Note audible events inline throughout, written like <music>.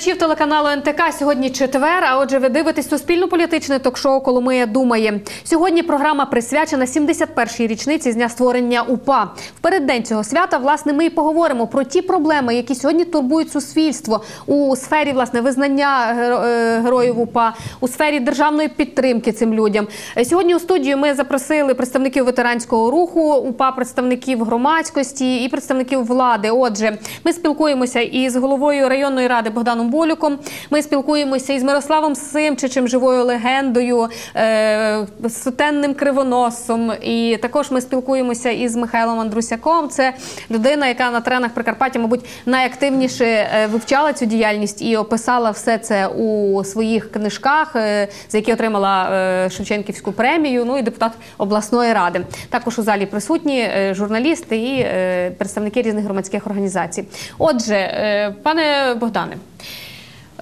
глядачів телеканалу НТК. Сьогодні четвер. А отже, ви дивитесь суспільно-політичне ток-шоу Коломия думає. Сьогодні програма присвячена 71-й річниці з дня створення УПА. В переддень цього свята власне ми і поговоримо про ті проблеми, які сьогодні турбують суспільство у сфері власне визнання е, героїв УПА, у сфері державної підтримки цим людям. Сьогодні у студію ми запросили представників ветеранського руху УПА, представників громадськості і представників влади. Отже, ми спілкуємося із головою районної ради Богданом Болюком. Ми спілкуємося із Мирославом Симчичем, живою легендою, е, сутенним кривоносом. І також ми спілкуємося із Михайлом Андрусяком. Це людина, яка на теренах Прикарпаття, мабуть, найактивніше е, вивчала цю діяльність і описала все це у своїх книжках, е, за які отримала Шевченківську премію. Ну і депутат обласної ради. Також у залі присутні журналісти і представники різних громадських організацій. Отже, пане Богдане.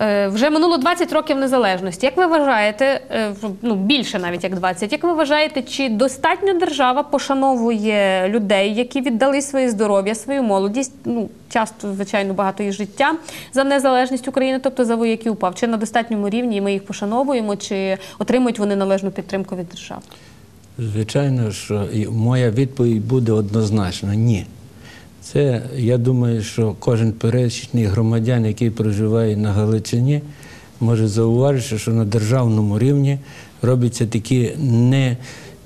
Е, Вже минуло 20 років незалежності. Як ви вважаєте, е, ну більше навіть як 20, як ви вважаєте, чи достатньо держава пошановує людей, які віддали своє здоров'я, свою молодість, ну часто, звичайно, багато і життя за незалежність України, тобто за вояків упав, чи на достатньому рівні ми їх пошановуємо, чи отримують вони належну підтримку від держави? Звичайно, що моя відповідь буде однозначно ні. Це я думаю, що кожен пересічний громадян, який проживає на Галичині, може зауважити, що на державному рівні робляться такі не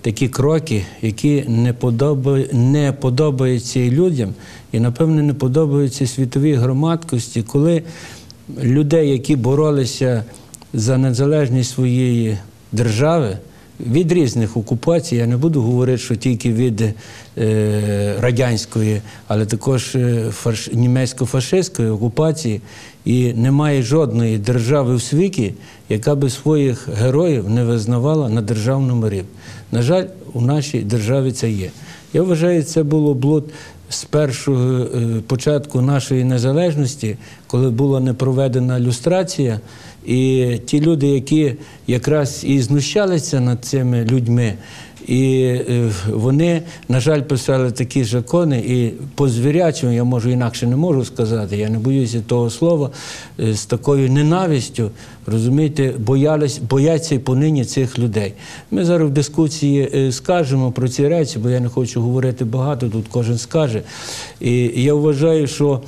такі кроки, які не подобають, не подобаються людям, і напевне не подобаються світовій громадськості, коли людей, які боролися за незалежність своєї держави від різних окупацій, я не буду говорити, що тільки від е, радянської, але також фарш фаш, німецько-фашистської окупації, і немає жодної держави в світі, яка би своїх героїв не визнавала на державному рівні. На жаль, у нашій державі це є. Я вважаю, це було блуд з першого е, початку нашої незалежності, коли була не проведена люстрація, і ті люди, які якраз і знущалися над цими людьми, і е, вони, на жаль, писали такі закони, і по звірячому, я можу інакше не можу сказати, я не боюся того слова, е, з такою ненавистю, розумієте, боялись, бояться і понині цих людей. Ми зараз в дискусії е, скажемо про ці речі, бо я не хочу говорити багато, тут кожен скаже. І я вважаю, що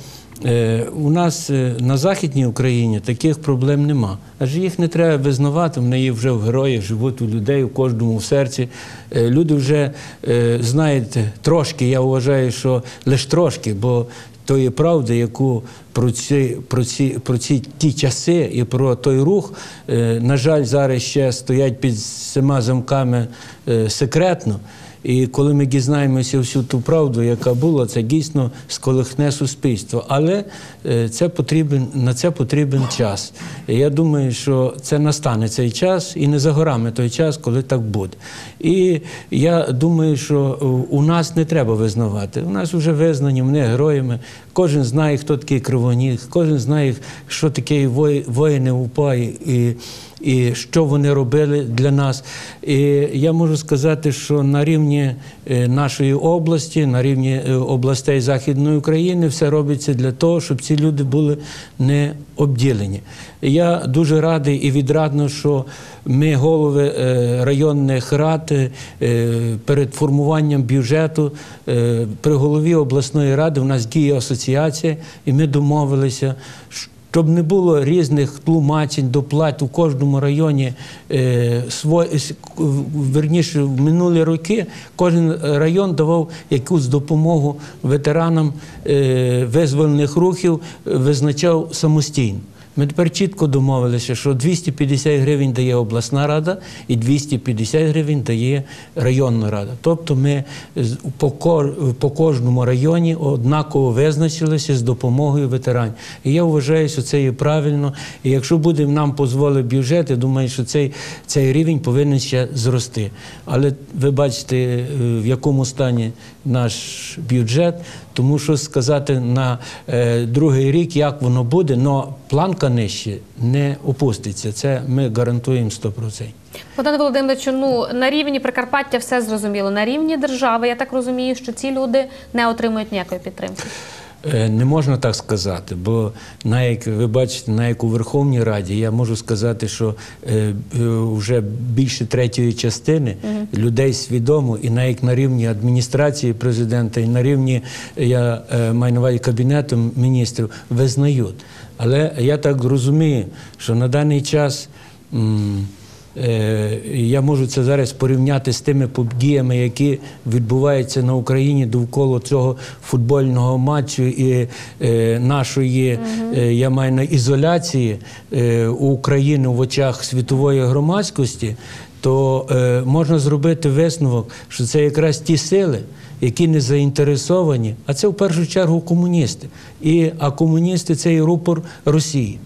У нас е, на Західній Україні таких проблем нема. Адже їх не треба визнавати, вони є вже в героях, живуть у людей, у кожному в серці. Е, Люди вже е, знаєте, трошки, я вважаю, що лише трошки, бо тої правди, яку про ці, про ці, про ці ті часи і про той рух, е, на жаль, зараз ще стоять під всіма замками е, секретно. І коли ми дізнаємося всю ту правду, яка була, це дійсно сколихне суспільство. Але е, це потрібен, на це потрібен час. І я думаю, що це настане цей час і не за горами той час, коли так буде. І я думаю, що е, у нас не треба визнавати. У нас вже визнані вони героями. Кожен знає, хто такий кривоніг, кожен знає, що таке вої- воїни УПА і, і що вони робили для нас. І я можу сказати, що на рівні е, нашої області, на рівні е, областей Західної України, все робиться для того, щоб ці люди були не обділені. Я дуже радий і відрадно, що ми, голови е, районних рад, е, перед формуванням бюджету е, при голові обласної ради у нас діє асоціація, і ми домовилися. Щоб не було різних тлумачень, доплат у кожному районі, е, верніше, в минулі роки кожен район давав якусь допомогу ветеранам е, визвольних рухів, визначав самостійно. Ми тепер чітко домовилися, що 250 гривень дає обласна рада і 250 гривень дає районна рада. Тобто ми по, кожному районі однаково визначилися з допомогою ветеранів. І я вважаю, що це є правильно. І якщо буде нам дозволити бюджет, я думаю, що цей, цей рівень повинен ще зрости. Але ви бачите, е, в якому стані наш бюджет, тому що сказати на е, другий рік, як воно буде, але планка нижче не опуститься. Це ми гарантуємо 100%. Богдане Володимировичу, ну на рівні Прикарпаття все зрозуміло. На рівні держави, я так розумію, що ці люди не отримують ніякої підтримки. Е, Не можна так сказати, бо на як ви бачите, на як у Верховній Раді я можу сказати, що е, е, вже більше третьої частини людей свідомо, і навіть на рівні адміністрації президента, і на рівні я е, маю на увазі кабінету міністрів визнають. Але я так розумію, що на даний час. Е, Я можу це зараз порівняти з тими подіями, які відбуваються на Україні довкола цього футбольного матчу і е, нашої, е, я маю на ізоляції України в очах світової громадськості, то е, можна зробити висновок, що це якраз ті сили, які не заінтересовані, а це в першу чергу комуністи. І, а комуністи це і рупор Росії.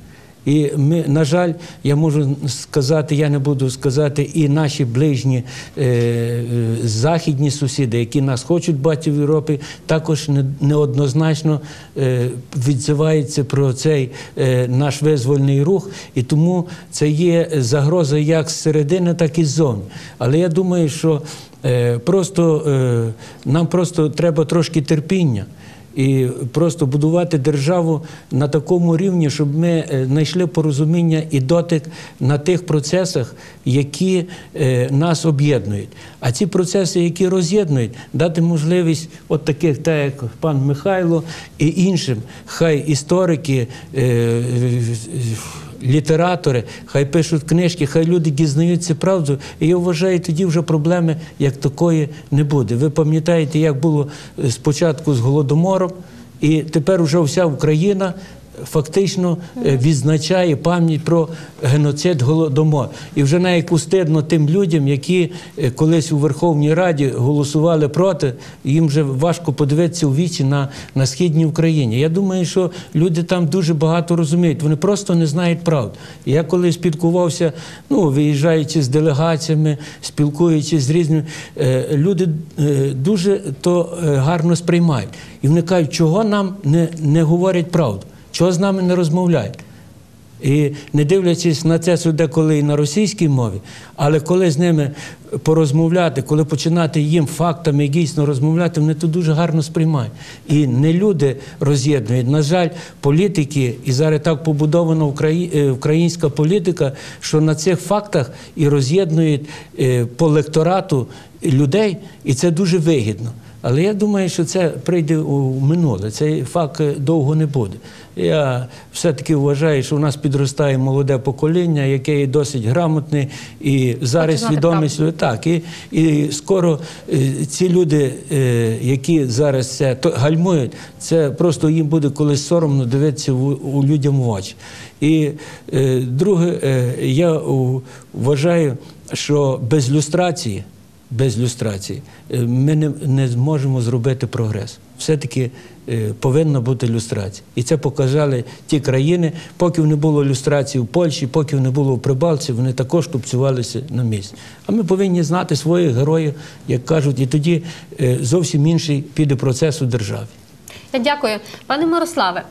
І ми, на жаль, я можу сказати, я не буду сказати, і наші ближні е, е, західні сусіди, які нас хочуть бачити в Європі, також не- неоднозначно е, відзиваються про цей е, наш визвольний рух. І тому це є загроза як зсередини, так і ззовні. Але я думаю, що е, просто е, нам просто треба трошки терпіння і просто будувати державу на такому рівні, щоб ми е, знайшли порозуміння і дотик на тих процесах, які е, нас об'єднують. А ці процеси, які роз'єднують, дати можливість, от таких, так як пан Михайло і іншим, хай історики. Літератори, хай пишуть книжки, хай люди дізнаються правду. І я вважаю, тоді вже проблеми як такої не буде. Ви пам'ятаєте, як було спочатку з голодомором, і тепер вже вся Україна фактично е, відзначає пам'ять про геноцид голодомор. І вже навіть устидно тим людям, які е, колись у Верховній Раді голосували проти, їм вже важко подивитися у вічі на, на східній Україні. Я думаю, що люди там дуже багато розуміють, вони просто не знають правди. І Я коли спілкувався, ну виїжджаючи з делегаціями, спілкуючись з різними, е, люди дуже то гарно сприймають. І вони кажуть, чого нам не, не говорять правду, чого з нами не розмовляють. І не дивлячись на це суде, коли і на російській мові, але коли з ними порозмовляти, коли починати їм фактами дійсно розмовляти, вони то дуже гарно сприймають. І не люди роз'єднують. На жаль, політики, і зараз так побудована е, українська політика, що на цих фактах і роз'єднують е, по лекторату людей, і це дуже вигідно. Але я думаю, що це прийде у минуле. Цей факт е, довго не буде. Я все-таки вважаю, що у нас підростає молоде покоління, яке є досить грамотне і зараз свідомість. Так, і, і скоро е, ці люди, е, які зараз це гальмують, це просто їм буде колись соромно дивитися у, у людям в очі. І друге, я вважаю, що без люстрації без люстрації е, ми не, не зможемо зробити прогрес. Все-таки е, повинна бути люстрація. І це показали ті країни, поки не було люстрації в Польщі, поки не було в Прибалці, вони також купцювалися на місці. А ми повинні знати своїх героїв, як кажуть, і тоді е, зовсім інший піде процес у державі. Я дякую, пане Мирославе.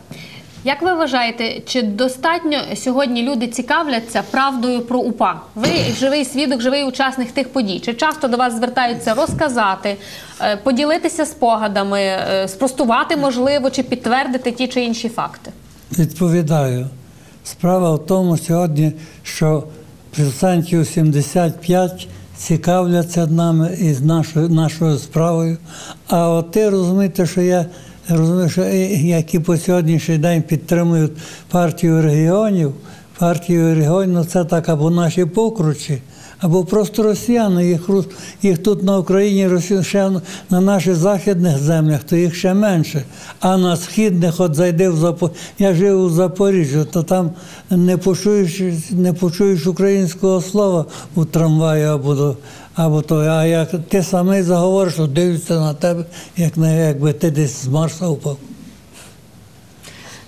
Як ви вважаєте, чи достатньо сьогодні люди цікавляться правдою про УПА? Ви живий свідок, живий учасник тих подій. Чи часто до вас звертаються розказати, е, поділитися спогадами, е, спростувати можливо, чи підтвердити ті чи інші факти? Відповідаю. Справа в тому сьогодні, що процентів 75 цікавляться нами і з нашою, нашою справою. А от ти розумієте, що я розумію, що які по сьогоднішній день підтримують партію регіонів, партію регіонів ну, це так або наші покручі, або просто росіяни. Їх, їх тут на Україні, ще на наших західних землях, то їх ще менше. А на східних, от зайди в Запо... Я жив у Запоріжжі, то там не почуєш, не почуєш українського слова у трамваї або до. Або то, а як ти самий заговориш, то дивляться на тебе, як на якби ти десь з Марса упав.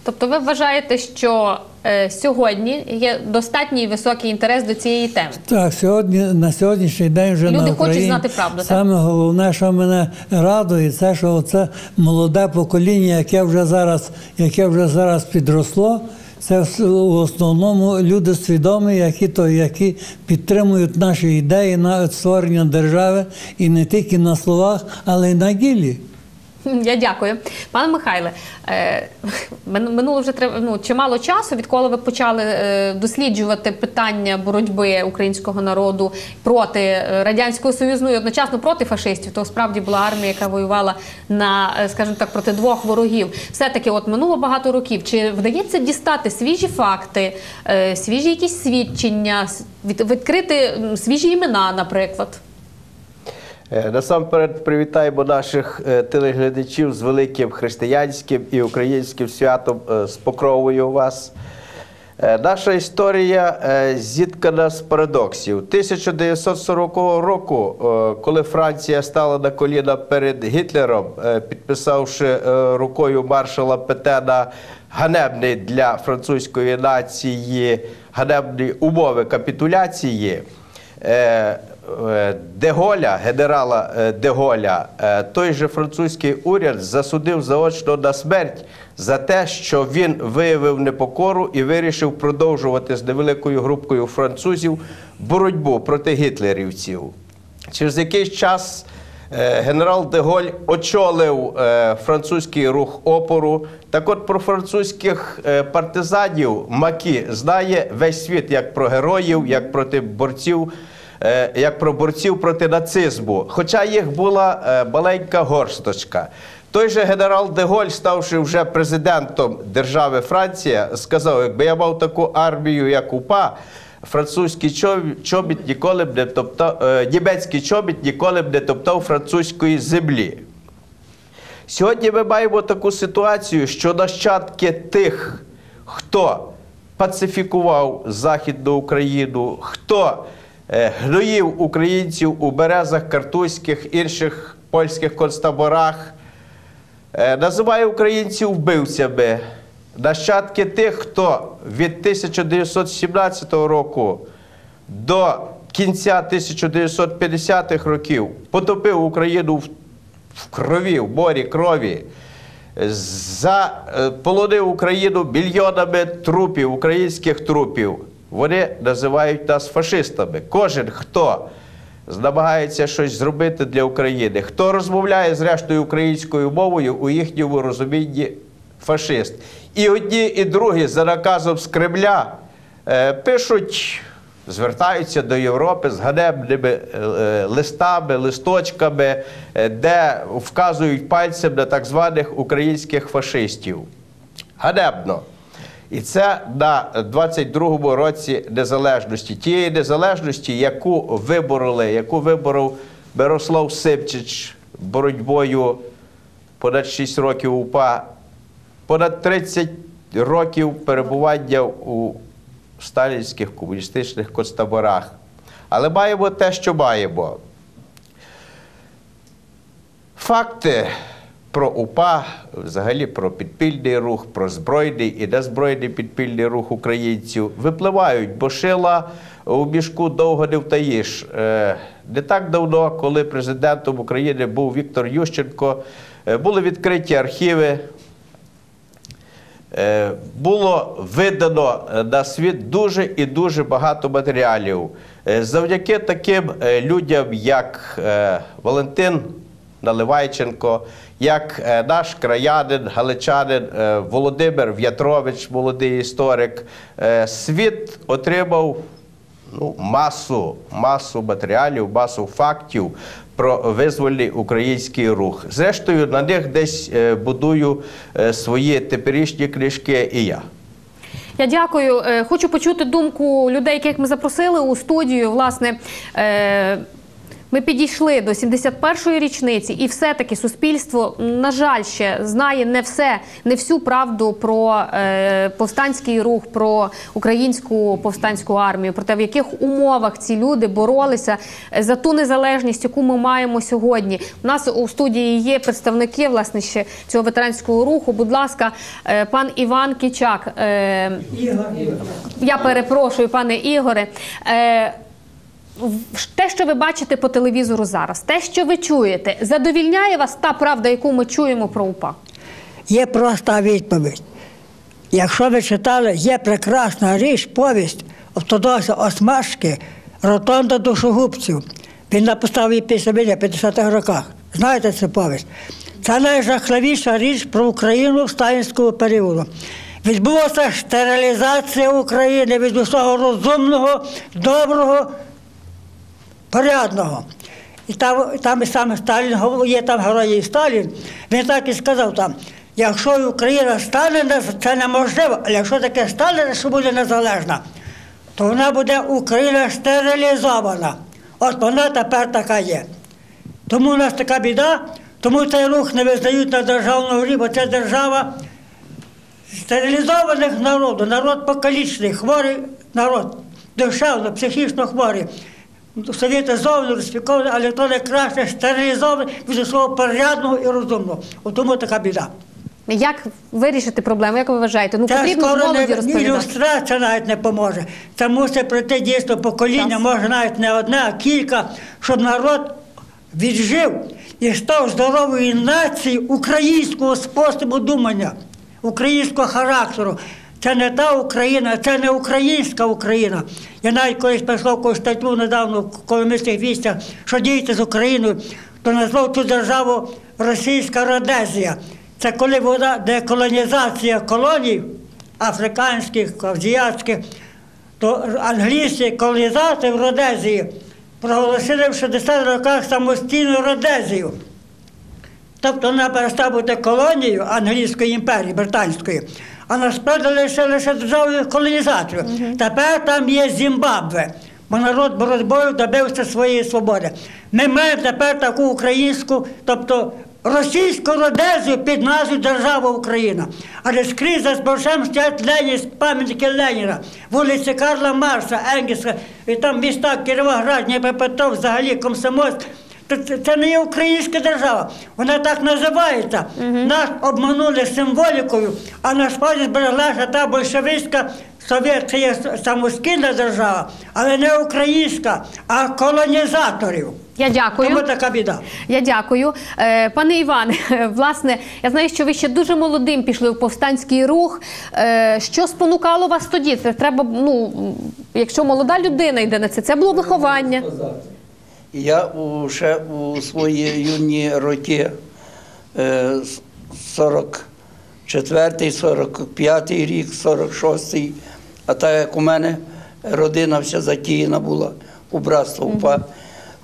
Тобто, ви вважаєте, що е, сьогодні є достатній високий інтерес до цієї теми? Так, сьогодні на сьогоднішній день вже Люди на хочуть знати правду, так? Саме головне, що мене радує, це що це молоде покоління, яке вже зараз, яке вже зараз підросло. Це в основному люди свідомі, які то які підтримують наші ідеї на створення держави і не тільки на словах, але й на ділі. <laughs> Я дякую. Пане Михайле, е, <laughs> минуло вже ну, чимало часу, відколи ви почали е, досліджувати питання боротьби українського народу проти е, Радянського Союзу ну, і одночасно проти фашистів. То справді була армія, яка воювала на, скажімо так, проти двох ворогів. Все-таки от минуло багато років. Чи вдається дістати свіжі факти, свіжі якісь свідчення, відкрити свіжі імена, наприклад? Е, Насамперед привітаємо наших е, телеглядачів з великим християнським і українським святом е, з покровою вас. Наша історія зіткана з парадоксів. 1940 року, коли Франція стала на коліна перед Гітлером, підписавши рукою маршала Петена ганебний для французької нації ганебні умови капітуляції. Е, Деголя, генерала е, Деголя, е, той же французький уряд засудив заочно на смерть за те, що він виявив непокору і вирішив продовжувати з невеликою групкою французів боротьбу проти гітлерівців. Через якийсь час генерал Деголь очолив французький рух опору. Так от про французьких партизанів Макі знає весь світ як про героїв, як проти борців. Е, Як про борців проти нацизму, хоча їх була е, маленька горсточка. Той же генерал Деголь, ставши вже президентом держави Франція, сказав: якби я мав таку армію, як УПА, французький чобіт ніколи б не топтав, е, німецький чобіт ніколи б не топтав французької землі. Сьогодні ми маємо таку ситуацію, що нащадки тих, хто пацифікував Західну Україну, хто гноїв українців у березах, картузьких, інших польських концтаборах, е, називає українців вбивцями. Нащадки тих, хто від 1917 року до кінця 1950-х років потопив Україну в крові, в морі крові, заполонив Україну мільйонами трупів, українських трупів. Вони називають нас фашистами. Кожен, хто намагається щось зробити для України, хто розмовляє зрештою українською мовою у їхньому розумінні фашист. І одні, і другі за наказом з Кремля е, пишуть звертаються до Європи з ганебними е, е, листами, листочками, е, де вказують пальцем на так званих українських фашистів. Ганебно. І це на 22-му році незалежності, тієї незалежності, яку вибороли, яку виборов Мирослав Сипчич боротьбою понад 6 років УПА, понад 30 років перебування у сталінських комуністичних концтаборах. Але маємо те, що маємо. Факти про УПА, взагалі про підпільний рух, про збройний і незбройний підпільний рух українців випливають, бо шила у мішку довго не втаїш. Е, Не так давно, коли президентом України був Віктор Ющенко, е, були відкриті архіви. Е, Було видано на світ дуже і дуже багато матеріалів. Завдяки таким людям, як Валентин Наливайченко, як е, наш краянин, галичанин е, Володимир В'ятрович, молодий історик, е, світ отримав ну, масу, масу матеріалів, масу фактів про визвольний український рух. Зрештою, на них десь будую свої теперішні книжки і я. Я дякую. Хочу почути думку людей, яких ми запросили у студію. Власне, ми підійшли до 71-ї річниці, і все-таки суспільство, на жаль, ще знає не все, не всю правду про е, повстанський рух, про українську повстанську армію, про те, в яких умовах ці люди боролися е, за ту незалежність, яку ми маємо сьогодні. У нас у студії є представники власне ще цього ветеранського руху. Будь ласка, е, пан Іван Кічак. Е, я перепрошую, пане Ігоре. Е, те, що ви бачите по телевізору зараз, те, що ви чуєте, задовільняє вас та правда, яку ми чуємо про УПА? Є проста відповідь. Якщо ви читали, є прекрасна річ, повість Автодоса Осмашки Ротонда душогубців. Він написав її після війни в 50-х роках. Знаєте цю повість? Це найжахливіша річ про Україну в періоду. Відбулася стерилізація України від усього розумного, доброго, порядного. І там, там і саме Сталін є там герої Сталін. Він так і сказав там, якщо Україна стане, це неможливо, але якщо таке стане, що буде незалежна, то вона буде Україна стерилізована. От вона тепер така є. Тому у нас така біда, тому цей рух не визнають на державному рівні, бо це держава стерилізованих народу, народ покалічний, хворий народ, душевно, психічно хворий. Совєтизований, розпікований, але то найкраще стерилізований від свого порядного і розумного. От тому така біда. Як вирішити проблему? Як ви вважаєте? Ну Це потрібно скоро молоді не, розповідати. ілюстрація навіть не поможе. Це мусить прийти дійсно покоління, Час. може навіть не одне, а кілька, щоб народ віджив і став здоровою нацією українського способу думання, українського характеру. Це не та Україна, це не українська Україна. Я навіть колись писав якусь статтю недавно в коломийських вістях, що діється з Україною, то назвав цю державу Російська Родезія. Це коли вона деколонізація колоній африканських, азіатських, то англійські колонізатори в Родезії проголосили в 60 роках самостійну Родезію. Тобто вона перестала бути колонією Англійської імперії, британської, а насправді лише лише державою колонізаторів. Тепер там є Зімбабве, бо народ боротьбою добився своєї свободи. Ми маємо тепер таку українську, тобто російську родезію під назвою Держава Україна. Але скрізь за зборшем стоять Ленін, пам'ятники Леніна, вулиці Карла Марса, Енгельса, і там міста Кіровоград, Дніпропетровськ, взагалі Комсомольськ. То Це, це не є українська держава, вона так називається. Нас обманули символікою, а насправді збереглася та большевицька совєтська є самоскільна держава, але не українська, а колонізаторів. Я дякую. Тому така біда. Я дякую. Е, Пане Іване, <laughs> власне, я знаю, що ви ще дуже молодим пішли в повстанський рух. Е, Що спонукало вас тоді? Це треба, ну, якщо молода людина йде на це, це було виховання. Я у, ще у свої юні роки, е, 44-й, 45-й рік, 46-й, а так як у мене родина вся затіяна була у братство УПА,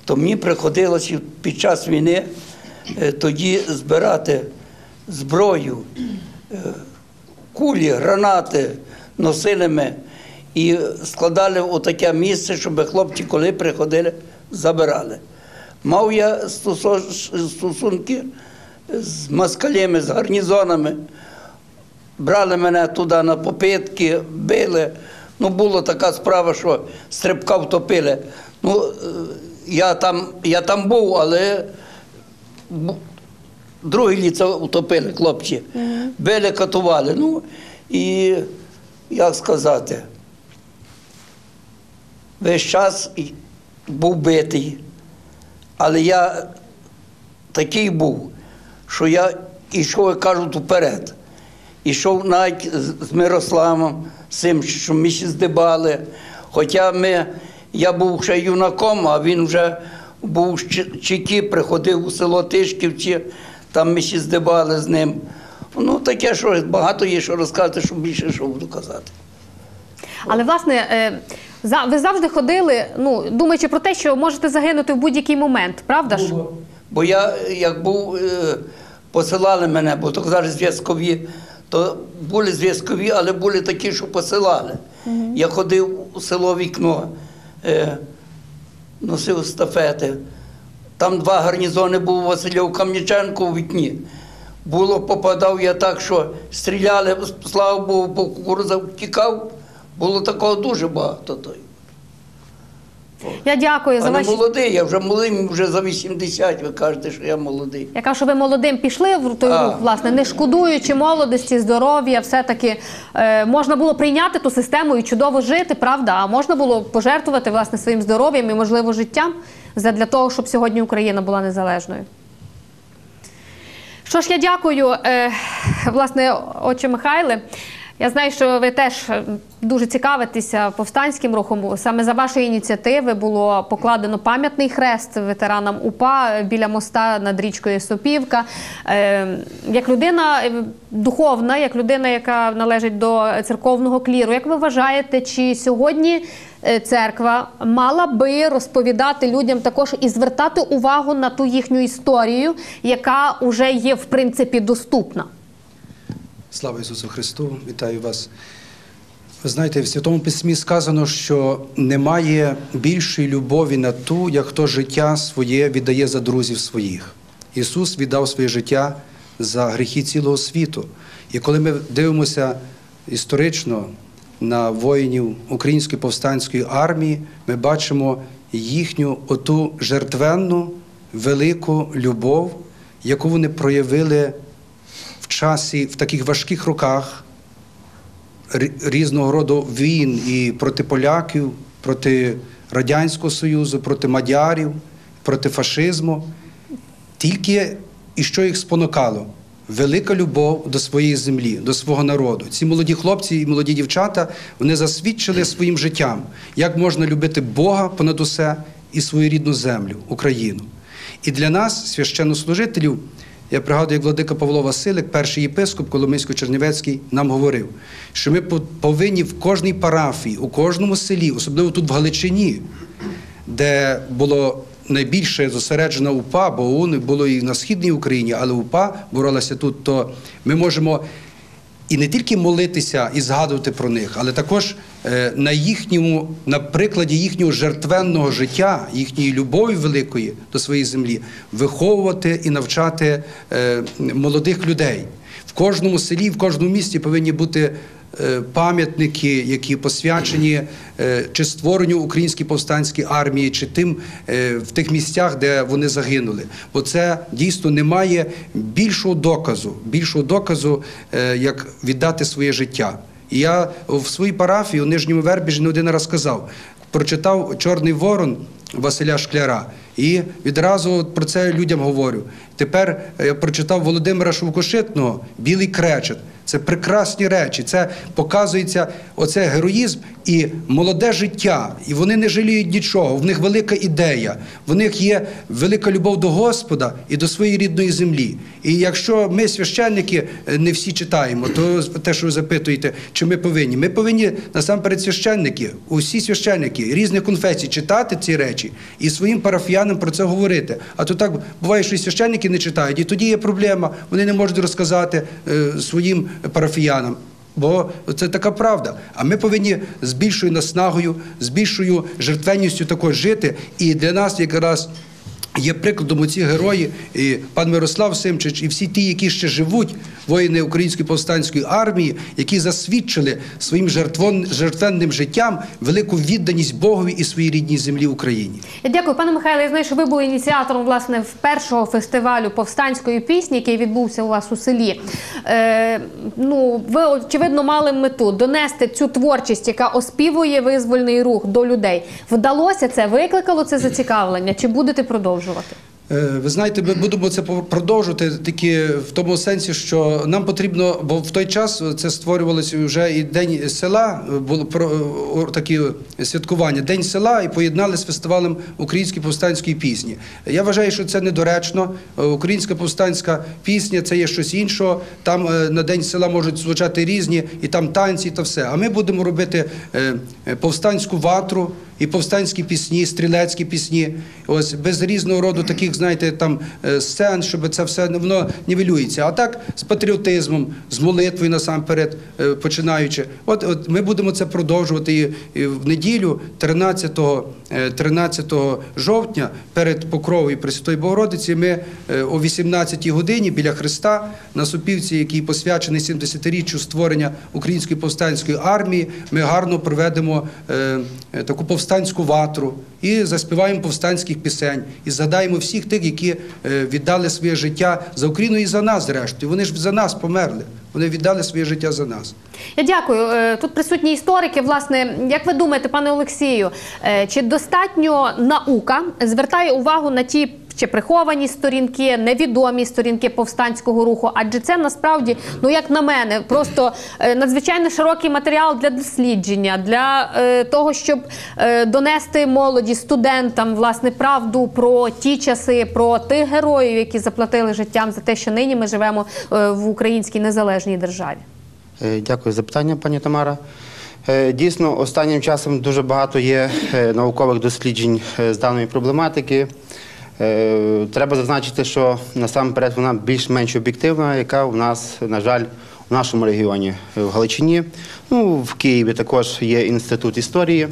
то мені приходилося під час війни е, тоді збирати зброю, е, кулі, гранати носили ми і складали у таке місце, щоб хлопці, коли приходили, забирали. Мав я стосунки з москалями, з гарнізонами. Брали мене туди на попитки, били. Ну, була така справа, що стрибка втопили. Ну, е, я там, я там був, але друге ліце утопили хлопці. Били, катували. Ну, і як сказати, весь час був битий. Але я такий був, що я йшов, як кажуть, вперед. Ішов навіть з Мирославом, з цим, що ми ще здибали. Хоча ми, я був ще юнаком, а він вже був Чи- Чеки, приходив у село Тишківці, там ми ще здибали з ним. Ну, таке, що багато є, що розказати, що більше що буду казати. Але власне, е, за- ви завжди ходили, ну думаючи про те, що можете загинути в будь-який момент, правда ж? Бо я як був, е, посилали мене, бо то зараз зв'язкові, то були зв'язкові, але були такі, що посилали. Я ходив у село вікно, е, носив стафети. Там два гарнізони був Васильов Кам'яченко у вікні. Було, попадав я так, що стріляли, слава Богу, по кукурузах втікав. Було такого дуже багато. той. Я дякую за А не ваші. молодий, я вже молодий, вже за 80, ви кажете, що я молодий. Я кажу, що ви молодим пішли в той рух, власне, не шкодуючи молодості, здоров'я, все-таки е, можна було прийняти ту систему і чудово жити, правда? А можна було пожертвувати власне своїм здоров'ям і, можливо, життям для того, щоб сьогодні Україна була незалежною. Що ж, я дякую, е, власне, отче Михайле. Я знаю, що ви теж е, дуже цікавитеся повстанським рухом. Саме за вашої ініціативи було покладено пам'ятний хрест ветеранам УПА біля моста над річкою Сопівка. Е, Як людина е, духовна, як людина, яка належить до церковного кліру, як ви вважаєте, чи сьогодні е, церква мала би розповідати людям також і звертати увагу на ту їхню історію, яка вже є в принципі доступна? Слава Ісусу Христу! Вітаю вас. Ви знаєте, в Святому Письмі сказано, що немає більшої любові на ту, як хто життя своє віддає за друзів своїх. Ісус віддав своє життя за гріхи цілого світу. І коли ми дивимося історично на воїнів Української повстанської армії, ми бачимо їхню оту жертвенну велику любов, яку вони проявили часі в таких важких роках різного роду війн і проти поляків, проти Радянського Союзу, проти мадярів, проти фашизму. Тільки і що їх спонукало? Велика любов до своєї землі, до свого народу. Ці молоді хлопці і молоді дівчата вони засвідчили своїм життям, як можна любити Бога понад усе і свою рідну землю, Україну. І для нас, священнослужителів, я пригадую, як владика Павло Василик, перший єпископ Коломийсько-Чернівецький, нам говорив, що ми по- повинні в кожній парафії, у кожному селі, особливо тут в Галичині, де було найбільше зосереджено УПА, бо ОУН було і на східній Україні, але УПА боролася тут, то ми можемо і не тільки молитися і згадувати про них, але також е, на їхньому, на прикладі їхнього жертвенного життя, їхньої любові великої до своєї землі, виховувати і навчати е, молодих людей. В кожному селі, в кожному місті повинні бути пам'ятники, які посвячені е, чи створенню української повстанської армії, чи тим е, в тих місцях, де вони загинули. Бо це дійсно немає більшого доказу, більшого доказу, е, як віддати своє життя. І я в своїй парафії у Нижньому Вербіжі не один раз сказав, прочитав Чорний Ворон Василя Шкляра. І відразу про це людям говорю. Тепер я прочитав Володимира Шовкошитного Білий кречет. Це прекрасні речі. Це показується оце героїзм і молоде життя. І вони не жаліють нічого. В них велика ідея. В них є велика любов до Господа і до своєї рідної землі. І якщо ми, священники, е, не всі читаємо, то те, що ви запитуєте, чи ми повинні, ми повинні насамперед священники, усі священники різних конфесій читати ці речі і своїм парафіянам про це говорити. А то так буває, що і священники не читають, і тоді є проблема. Вони не можуть розказати е, своїм парафіянам. Бо це така правда. А ми повинні з більшою наснагою, з більшою жертвенністю також жити. І для нас якраз є прикладом ці герої, і пан Мирослав Симчич, і всі ті, які ще живуть, воїни Української повстанської армії, які засвідчили своїм жертвон, жертвенним життям велику відданість Богові і своїй рідній землі Україні. Я дякую, пане Михайле. Я знаю, що ви були ініціатором власне першого фестивалю повстанської пісні, який відбувся у вас у селі. Е, ну, ви очевидно мали мету донести цю творчість, яка оспівує визвольний рух до людей. Вдалося це? Викликало це зацікавлення? Чи будете продовжувати? Е, Ви знаєте, ми будемо це продовжувати тільки в тому сенсі, що нам потрібно, бо в той час це створювалося вже і день села, було такі святкування, день села, і поєднали з фестивалем української повстанської пісні. Я вважаю, що це недоречно. Е, Українська повстанська пісня це є щось іншого. Там е, на день села можуть звучати різні, і там танці, та все. А ми будемо робити повстанську ватру і повстанські пісні, стрілецькі пісні. Ось без різного роду таких, знаєте, там е, сцен, щоб це все воно нівелюється. А так з патріотизмом, з молитвою насамперед е, починаючи. От, от ми будемо це продовжувати і, і в неділю, 13, е, 13 жовтня, перед покровою Пресвятої Богородиці, ми е, о 18 годині біля Христа на Супівці, який посвячений 70-річчю створення Української повстанської армії, ми гарно проведемо е, е, таку повстанську ватру і заспіваємо повстанських пісень, і згадаємо всіх тих, які е, віддали своє життя за Україну і за нас, зрештою. Вони ж за нас померли. Вони віддали своє життя за нас. Я дякую. Е, Тут присутні історики. Власне, як ви думаєте, пане Олексію, е, чи достатньо наука звертає увагу на ті ще приховані сторінки, невідомі сторінки повстанського руху. Адже це насправді, ну як на мене, просто е, надзвичайно широкий матеріал для дослідження, для е, того, щоб е, донести молоді, студентам власне правду про ті часи, про тих героїв, які заплатили життям за те, що нині ми живемо е, в українській незалежній державі. Е, Дякую за питання, пані Тамара. Дійсно, останнім часом дуже багато є наукових досліджень з даної проблематики. Е, Треба зазначити, що насамперед вона більш-менш об'єктивна, яка у нас, на жаль, у нашому регіоні е, в Галичині. Ну, в Києві також є інститут історії.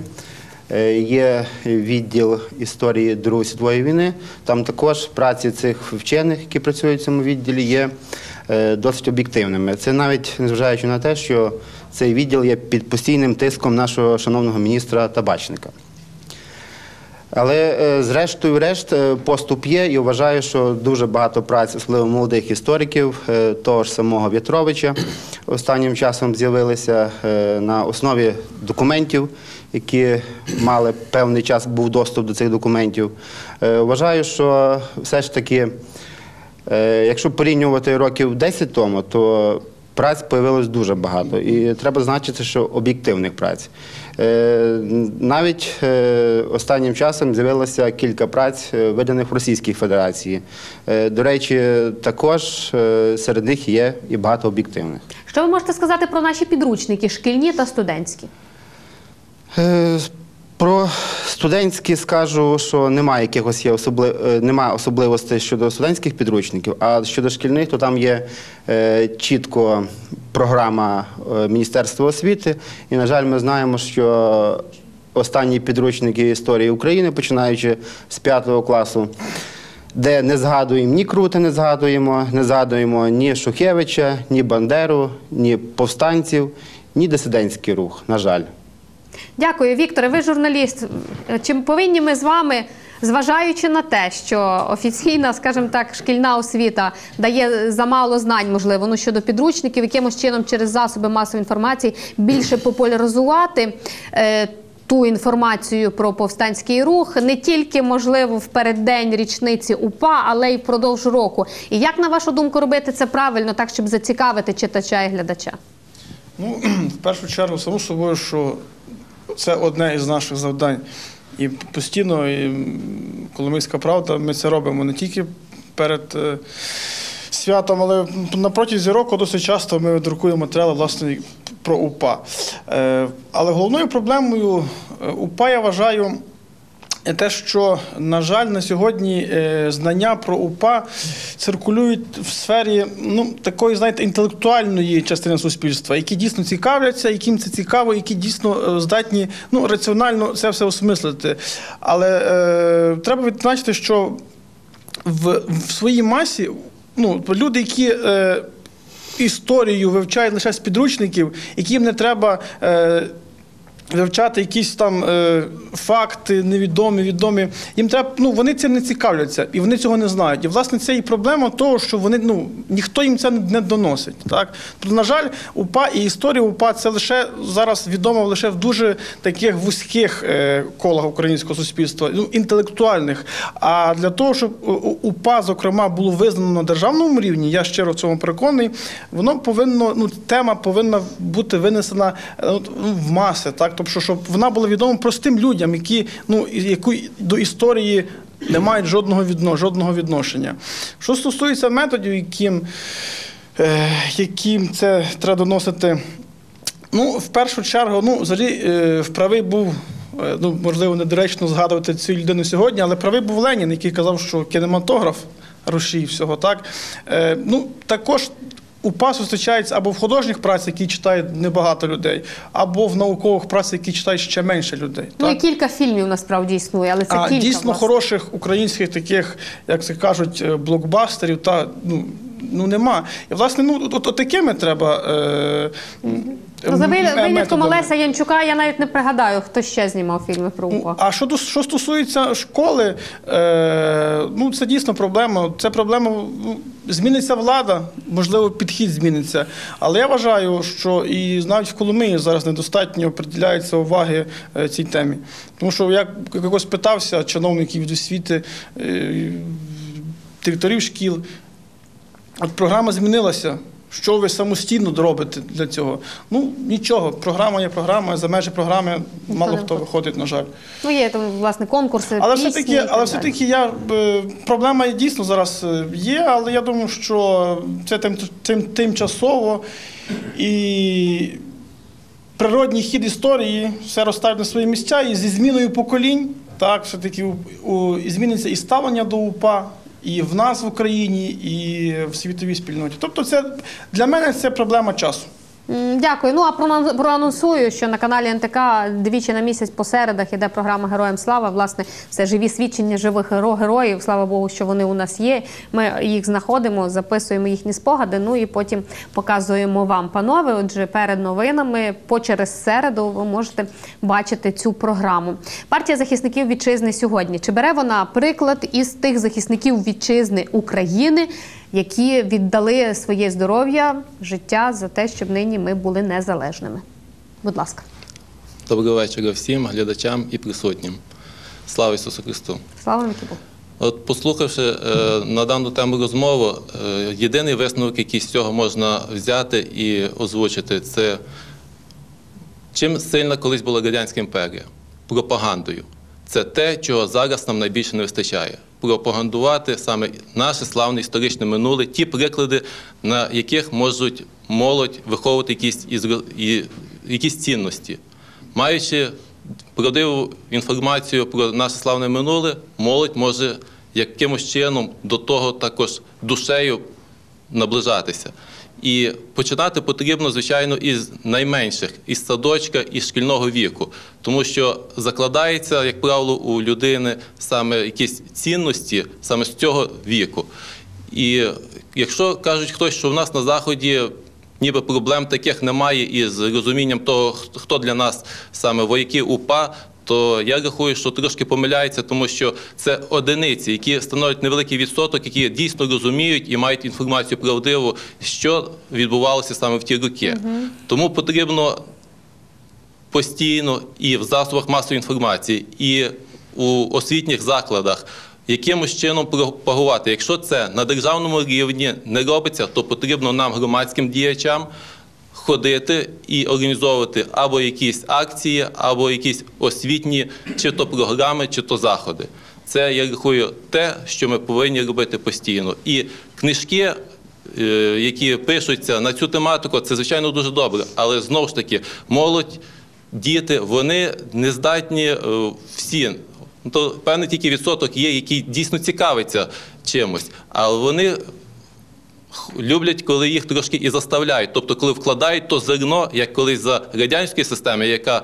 Е, Є відділ історії Другої світової війни. Там також праці цих вчених, які працюють в цьому відділі, є досить об'єктивними. Це навіть незважаючи на те, що цей відділ є під постійним тиском нашого шановного міністра Табачника. Але е, зрештою, решт, е, поступ є і вважаю, що дуже багато праць, особливо молодих істориків, е, того ж самого В'ятровича, останнім часом з'явилися на основі документів, які мали певний час був доступ до цих документів. Вважаю, що все ж таки, якщо порівнювати років 10 тому, то Праць появилось дуже багато, і треба значити, що об'єктивних праць. Е, навіть е, останнім часом з'явилося кілька праць, е, виданих в Російській Федерації. До речі, також серед них є і багато об'єктивних. Що ви можете сказати про наші підручники, шкільні та студентські? Про студентські скажу, що немає якихось є особли... е, немає особливостей щодо студентських підручників, а щодо шкільних, то там є е, чітко програма е, Міністерства освіти. І, на жаль, ми знаємо, що останні підручники історії України, починаючи з 5 класу, де не згадуємо ні Крути, не згадуємо, не згадуємо ні Шухевича, ні Бандеру, ні повстанців, ні дисидентський рух, на жаль. Дякую, Вікторе. Ви журналіст. Чи повинні ми з вами, зважаючи на те, що офіційна, скажімо так, шкільна освіта дає замало знань, можливо, ну щодо підручників, якимось чином через засоби масової інформації більше популяризувати. Е, ту інформацію про повстанський рух не тільки можливо в переддень річниці УПА, але й впродовж року. І як на вашу думку робити це правильно, так щоб зацікавити читача і глядача? Ну, <clears throat> в першу чергу, само собою, що це одне із наших завдань. І постійно, і Коломийська правда, ми це робимо не тільки перед е, святом, але на протязі року досить часто ми друкуємо матеріали власне про УПА. Е, але головною проблемою е, УПА я вважаю. Те, що, на жаль, на сьогодні е, знання про УПА циркулюють в сфері ну, такої, знаєте, інтелектуальної частини суспільства, які дійсно цікавляться, яким це цікаво, які дійсно е, здатні ну, раціонально це все осмислити. Але е, треба відзначити, що в, в своїй масі ну, люди, які. Е, Історію вивчають лише з підручників, яким не треба е, вивчати якісь там е, факти невідомі, відомі. Їм треба, ну вони цим не цікавляться, і вони цього не знають. І власне це і проблема того, що вони ну ніхто їм це не доносить. Так тобто, на жаль, УПА і історія УПА це лише зараз відомо лише в дуже таких вузьких е, колах українського суспільства, ну інтелектуальних. А для того, щоб УПА, зокрема, було визнано на державному рівні, я щиро в цьому переконаний, воно повинно, ну тема повинна бути винесена е, ну, в маси, так тобто, щоб вона була відома простим людям, які ну яку до історії не мають жодного відно, жодного відношення. Що стосується методів, яким, е, яким це треба доносити. Ну, в першу чергу, ну, взагалі, е, вправий був, е, ну, можливо, недоречно згадувати цю людину сьогодні, але правий був Ленін, який казав, що кінематограф рушій всього, так? Е, ну, також УПА зустрічається або в художніх працях, які читають небагато людей, або в наукових працях, які читають ще менше людей. Ну і кілька фільмів насправді існує, але це а кілька. дійсно власне. хороших українських таких, як це кажуть, е, блокбастерів, та ну. Ну нема. І власне, ну от, от такими треба е, Ну, за винятком. Олеся Янчука я навіть не пригадаю, хто ще знімав фільми про Ну, УПА. А що, що стосується школи, е, ну це дійсно проблема. Це проблема. ну, Зміниться влада, можливо, підхід зміниться. Але я вважаю, що і навіть в Коломиї зараз недостатньо приділяється уваги е, цій темі. Тому що я якось питався чиновників від освіти, е, директорів шкіл. От програма змінилася. Що ви самостійно робите для цього? Ну нічого, програма є програма, за межі програми мало не хто виходить. на жаль. Ну, є там, власне, конкурси, Але пісні все-таки, але так все таки, я е, проблема дійсно зараз е, є, але я думаю, що це тим, тим, тимчасово і природній хід історії все розставить на свої місця, і зі зміною поколінь, так, все-таки у, у, і зміниться і ставлення до УПА. І в нас в Україні, і в світовій спільноті. Тобто, це для мене це проблема часу. Дякую. Ну а проанонсую, що на каналі НТК двічі на місяць по середах іде програма Героям Слава. Власне, це живі свідчення живих героїв. Слава Богу, що вони у нас є. Ми їх знаходимо, записуємо їхні спогади. Ну і потім показуємо вам, панове. Отже, перед новинами по через середу ви можете бачити цю програму. Партія захисників вітчизни сьогодні. Чи бере вона приклад із тих захисників вітчизни України? Які віддали своє здоров'я, життя за те, щоб нині ми були незалежними. Будь ласка, Доброго вечора всім глядачам і присутнім. Слава Ісусу Христу! слава Богу. От послухавши е, на дану тему розмову, е, єдиний висновок, який з цього можна взяти і озвучити, це чим сильна колись була Радянська імперія? Пропагандою. Це те, чого зараз нам найбільше не вистачає. Пропагандувати саме наше славне історичне минуле, ті приклади, на яких можуть молодь виховувати якісь, якісь цінності. Маючи правдиву інформацію про наше славне минуле, молодь може якимось чином до того також душею наближатися. І починати потрібно, звичайно, із найменших, із садочка, із шкільного віку, тому що закладається, як правило, у людини саме якісь цінності саме з цього віку. І якщо кажуть хтось, що в нас на заході ніби проблем таких немає із розумінням того, хто для нас саме вояки УПА, то я рахую, що трошки помиляється, тому що це одиниці, які становлять невеликий відсоток, які дійсно розуміють і мають інформацію правдиву, що відбувалося саме в ті роки. Тому потрібно постійно і в засобах масової інформації, і у освітніх закладах. Якимось чином пропагувати. Якщо це на державному рівні не робиться, то потрібно нам, громадським діячам, ходити і організовувати або якісь акції, або якісь освітні, чи то програми, чи то заходи. Це я рахую те, що ми повинні робити постійно. І книжки, е, які пишуться на цю тематику, це звичайно дуже добре. Але знову ж таки, молодь, діти, вони не здатні е, всі. То певний тільки відсоток є, який дійсно цікавиться чимось, але вони люблять, коли їх трошки і заставляють. Тобто, коли вкладають то зерно, як колись за радянської системи, яка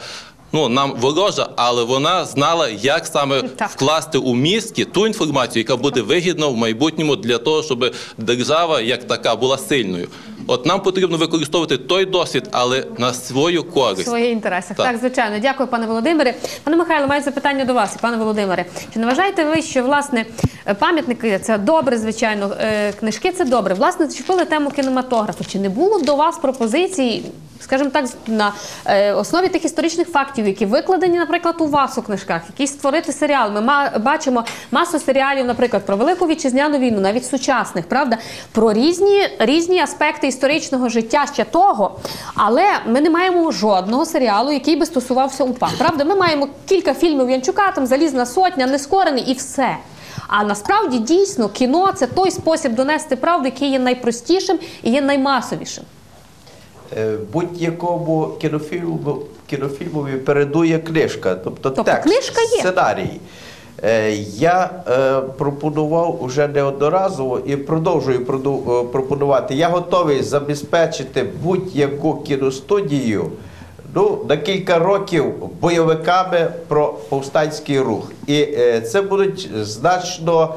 ну, нам ворожа, але вона знала, як саме Так. вкласти у мізки ту інформацію, яка буде вигідна в майбутньому для того, щоб держава як така була сильною. От нам потрібно використовувати той досвід, але на свою користь. своїх інтересах. Так. Так. звичайно. Дякую, пане Володимире. Пане Михайло, маю запитання до вас, пане Володимире. Чи не вважаєте ви, що власне е, пам'ятники це добре, звичайно, е, книжки це добре. Власне, зачепили тему кінематографу. Чи не було до вас пропозицій? Скажімо так, на е, основі тих історичних фактів, які викладені, наприклад, у вас у книжках, якийсь створити серіал. Ми бачимо масу серіалів, наприклад, про Велику Вітчизняну війну, навіть сучасних, правда, про різні, різні аспекти історичного життя ще того. Але ми не маємо жодного серіалу, який би стосувався УПА. Правда, ми маємо кілька фільмів Янчука, там Залізна сотня, Нескорений і все. А насправді дійсно кіно це той спосіб донести правду, який є найпростішим і є наймасовішим. Е, Будь-якому кінофільму, кінофільмові передує книжка, тобто, Тобто текст, книжка є. сценарій. Е, Я е, пропонував уже неодноразово і продовжую е, пропонувати. Я готовий забезпечити будь-яку кіностудію ну, на кілька років бойовиками про повстанський рух. І це будуть значно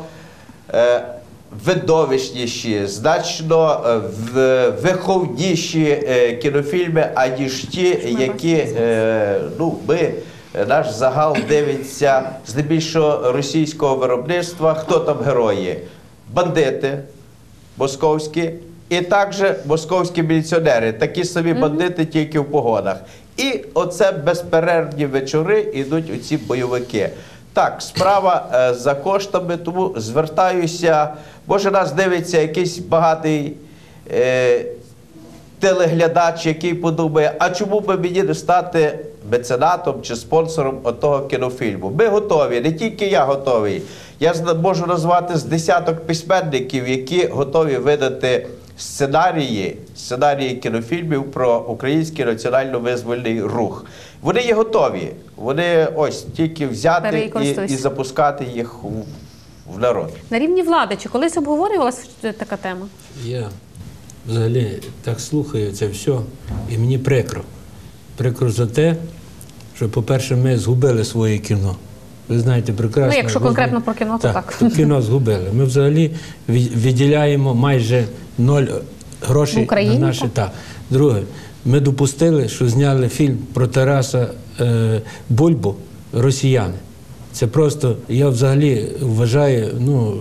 видовищніші, значно виховніші кінофільми, аніж ті, які ну, ми, наш загал дивиться здебільшого російського виробництва. Хто там герої? Бандити московські, і також московські міліціонери, такі самі бандити, тільки в погонах. І оце безперервні вечори йдуть оці бойовики. Так, справа е, за коштами, тому звертаюся. Може, нас дивиться якийсь багатий е, телеглядач, який подумає, а чому би мені не стати меценатом чи спонсором отого кінофільму? Ми готові, не тільки я готовий. Я можу назвати з десяток письменників, які готові видати сценарії, сценарії кінофільмів про український національно-визвольний рух. Вони є готові. Вони ось тільки взяти і і, запускати їх у, в народ. На рівні влади чи колись обговорювалася така тема? Я взагалі так слухаю це все, і мені прикро. Прикро за те, що, по-перше, ми згубили своє кіно. Ви знаєте прекрасно. Ну, якщо конкретно про кіно, то так. то кіно згубили. Ми взагалі від- виділяємо майже ноль грошей В Україні, на наше. так? Так. Друге, ми допустили, що зняли фільм про Тараса е, Бульбу росіяни. Це просто, я взагалі вважаю, ну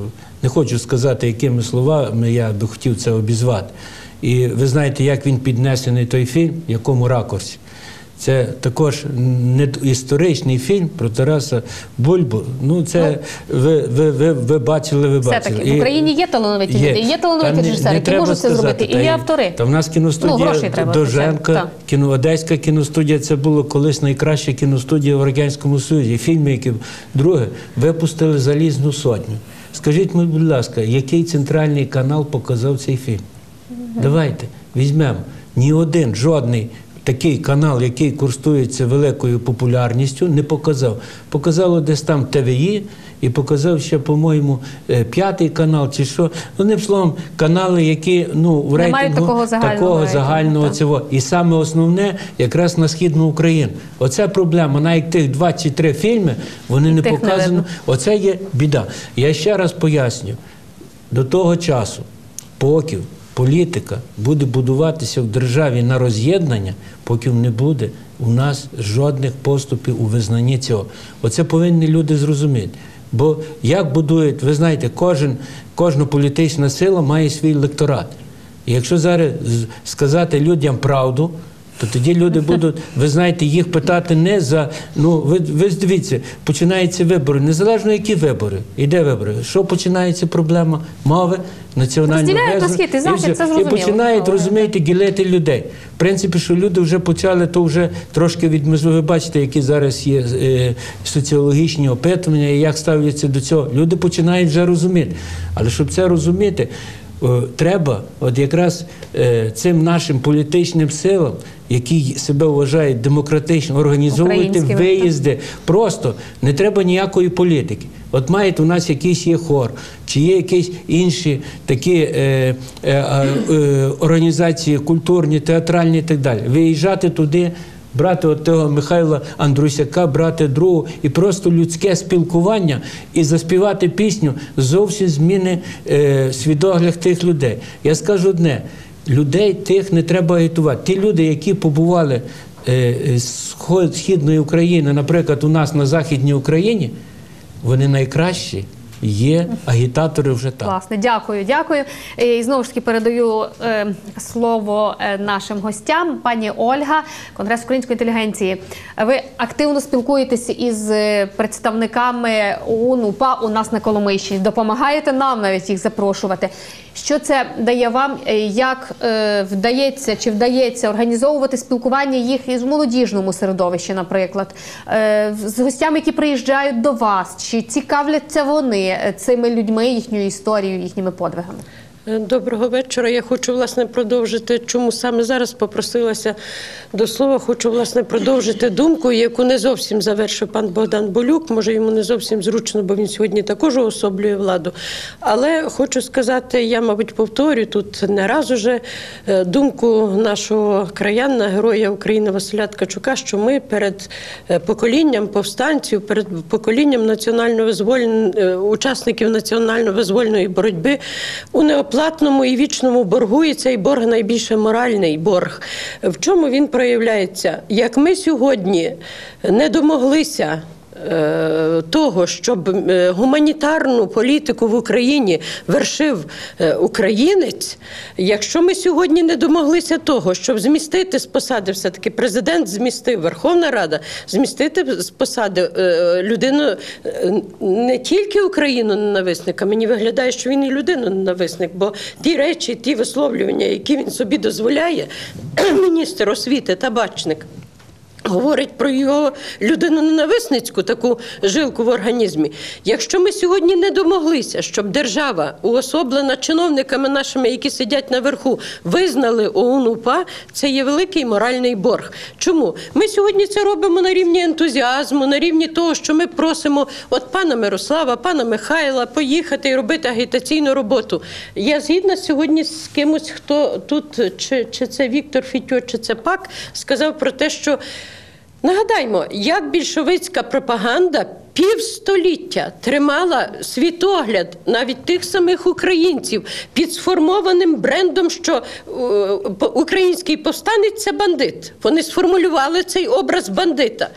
не хочу сказати, якими словами я би хотів це обізвати. І ви знаєте, як він піднесений той фільм, в якому ракурсі. Це також не історичний фільм про Тараса Бульбу. Ну, це ви, ви, ви, ви бачили, ви бачили. Все-таки в Україні є талановиті люди, є талановиті не- режисери, не які можуть це зробити, і є автори. Та в нас кіностудія Ну, Доженка, кіно, Одеська кіностудія це було колись найкраща кіностудія в Радянському Союзі. Фільми, які друге, випустили залізну сотню. Скажіть мені, будь ласка, який центральний канал показав цей фільм? Давайте візьмемо. Ні один, жодний такий канал, який користується великою популярністю, не показав. Показало десь там ТВІ і показав ще, по-моєму, е, п'ятий канал чи що. Одним словом, канали, які ну, в Не рейтингу такого загального такого загального так. цього. І саме основне якраз на Східну Україну. Оце проблема. Навіть тих два чи три фільми вони не Тих не показано. видно. Оце є біда. Я ще раз поясню. До того часу, поки політика буде будуватися в державі на роз'єднання, поки не буде у нас жодних поступів у визнанні цього. Оце повинні люди зрозуміти. Бо як будують, ви знаєте, кожен, кожна політична сила має свій електорат. І якщо зараз сказати людям правду, то тоді люди будуть, ви знаєте, їх питати не за. Ну, ви, ви дивіться, починаються вибори, незалежно які вибори. Іде вибори. Що починається проблема? Мови, національного Розділяють схід і захід, це І починають, розумієте, ділити людей. В принципі, що люди вже почали, то вже трошки відмежу. Ви бачите, які зараз є е, соціологічні опитування і як ставляться до цього. Люди починають вже розуміти. Але щоб це розуміти, треба от якраз е, цим нашим політичним силам, які себе вважають демократично, організовувати виїзди. Просто не треба ніякої політики. От маєте у нас якийсь є хор, чи є якісь інші такі е, е, е, е, організації культурні, театральні і так далі. Виїжджати туди, брати от того Михайла Андрусяка, брати другу і просто людське спілкування і заспівати пісню зовсім зміни е, свідогляд тих людей. Я скажу одне: людей тих не треба агітувати. Ті люди, які побували е, з східної України, наприклад, у нас на Західній Україні, вони найкращі є агітатори вже там. Власне, дякую, дякую. І знову ж таки передаю е, слово е, нашим гостям, пані Ольга, Конгрес української інтелігенції. Ви активно спілкуєтесь із е, представниками ОУН, УПА у нас на Коломийщині. Допомагаєте нам навіть їх запрошувати. Що це дає вам? Е, Як е, вдається чи вдається організовувати спілкування їх із молодіжному середовищі, наприклад, е, з гостями, які приїжджають до вас? Чи цікавляться вони цими людьми, їхньою історією, їхніми подвигами? Е, Доброго вечора. Я хочу власне продовжити, чому саме зараз попросилася до слова. Хочу власне продовжити думку, яку не зовсім завершив пан Богдан Болюк. Може йому не зовсім зручно, бо він сьогодні також уособлює владу. Але хочу сказати, я, мабуть, повторю тут не раз уже е, думку нашого краянна, героя України Василя Ткачука, що ми перед е, поколінням повстанців, перед поколінням національно визволь... е, учасників національно-визвольної боротьби у неоплатному і вічному боргу, і цей борг найбільше моральний борг. В чому він проявляється? Як ми сьогодні не домоглися. Е, Того, щоб е, гуманітарну політику в Україні вершив е, українець, якщо ми сьогодні не домоглися того, щоб змістити з посади, все-таки президент змістив, Верховна Рада змістити з посади людину не тільки Україну ненависника, мені виглядає, що він і людину ненависник, бо ті речі, ті висловлювання, які він собі дозволяє, <clears throat> міністр освіти, табачник. Говорить про його людину ненависницьку таку жилку в організмі. Якщо ми сьогодні не домоглися, щоб держава, уособлена чиновниками нашими, які сидять наверху, визнали ОУН УПА, це є великий моральний борг. Чому ми сьогодні це робимо на рівні ентузіазму, на рівні того, що ми просимо от пана Мирослава, пана Михайла поїхати і робити агітаційну роботу. Я згідна сьогодні з кимось, хто тут, чи, чи це Віктор Фітьо, чи це ПАК, сказав про те, що. Нагадаймо, як більшовицька пропаганда півстоліття тримала світогляд навіть тих самих українців під сформованим брендом, що е, український повстанець це бандит. Вони сформулювали цей образ бандита.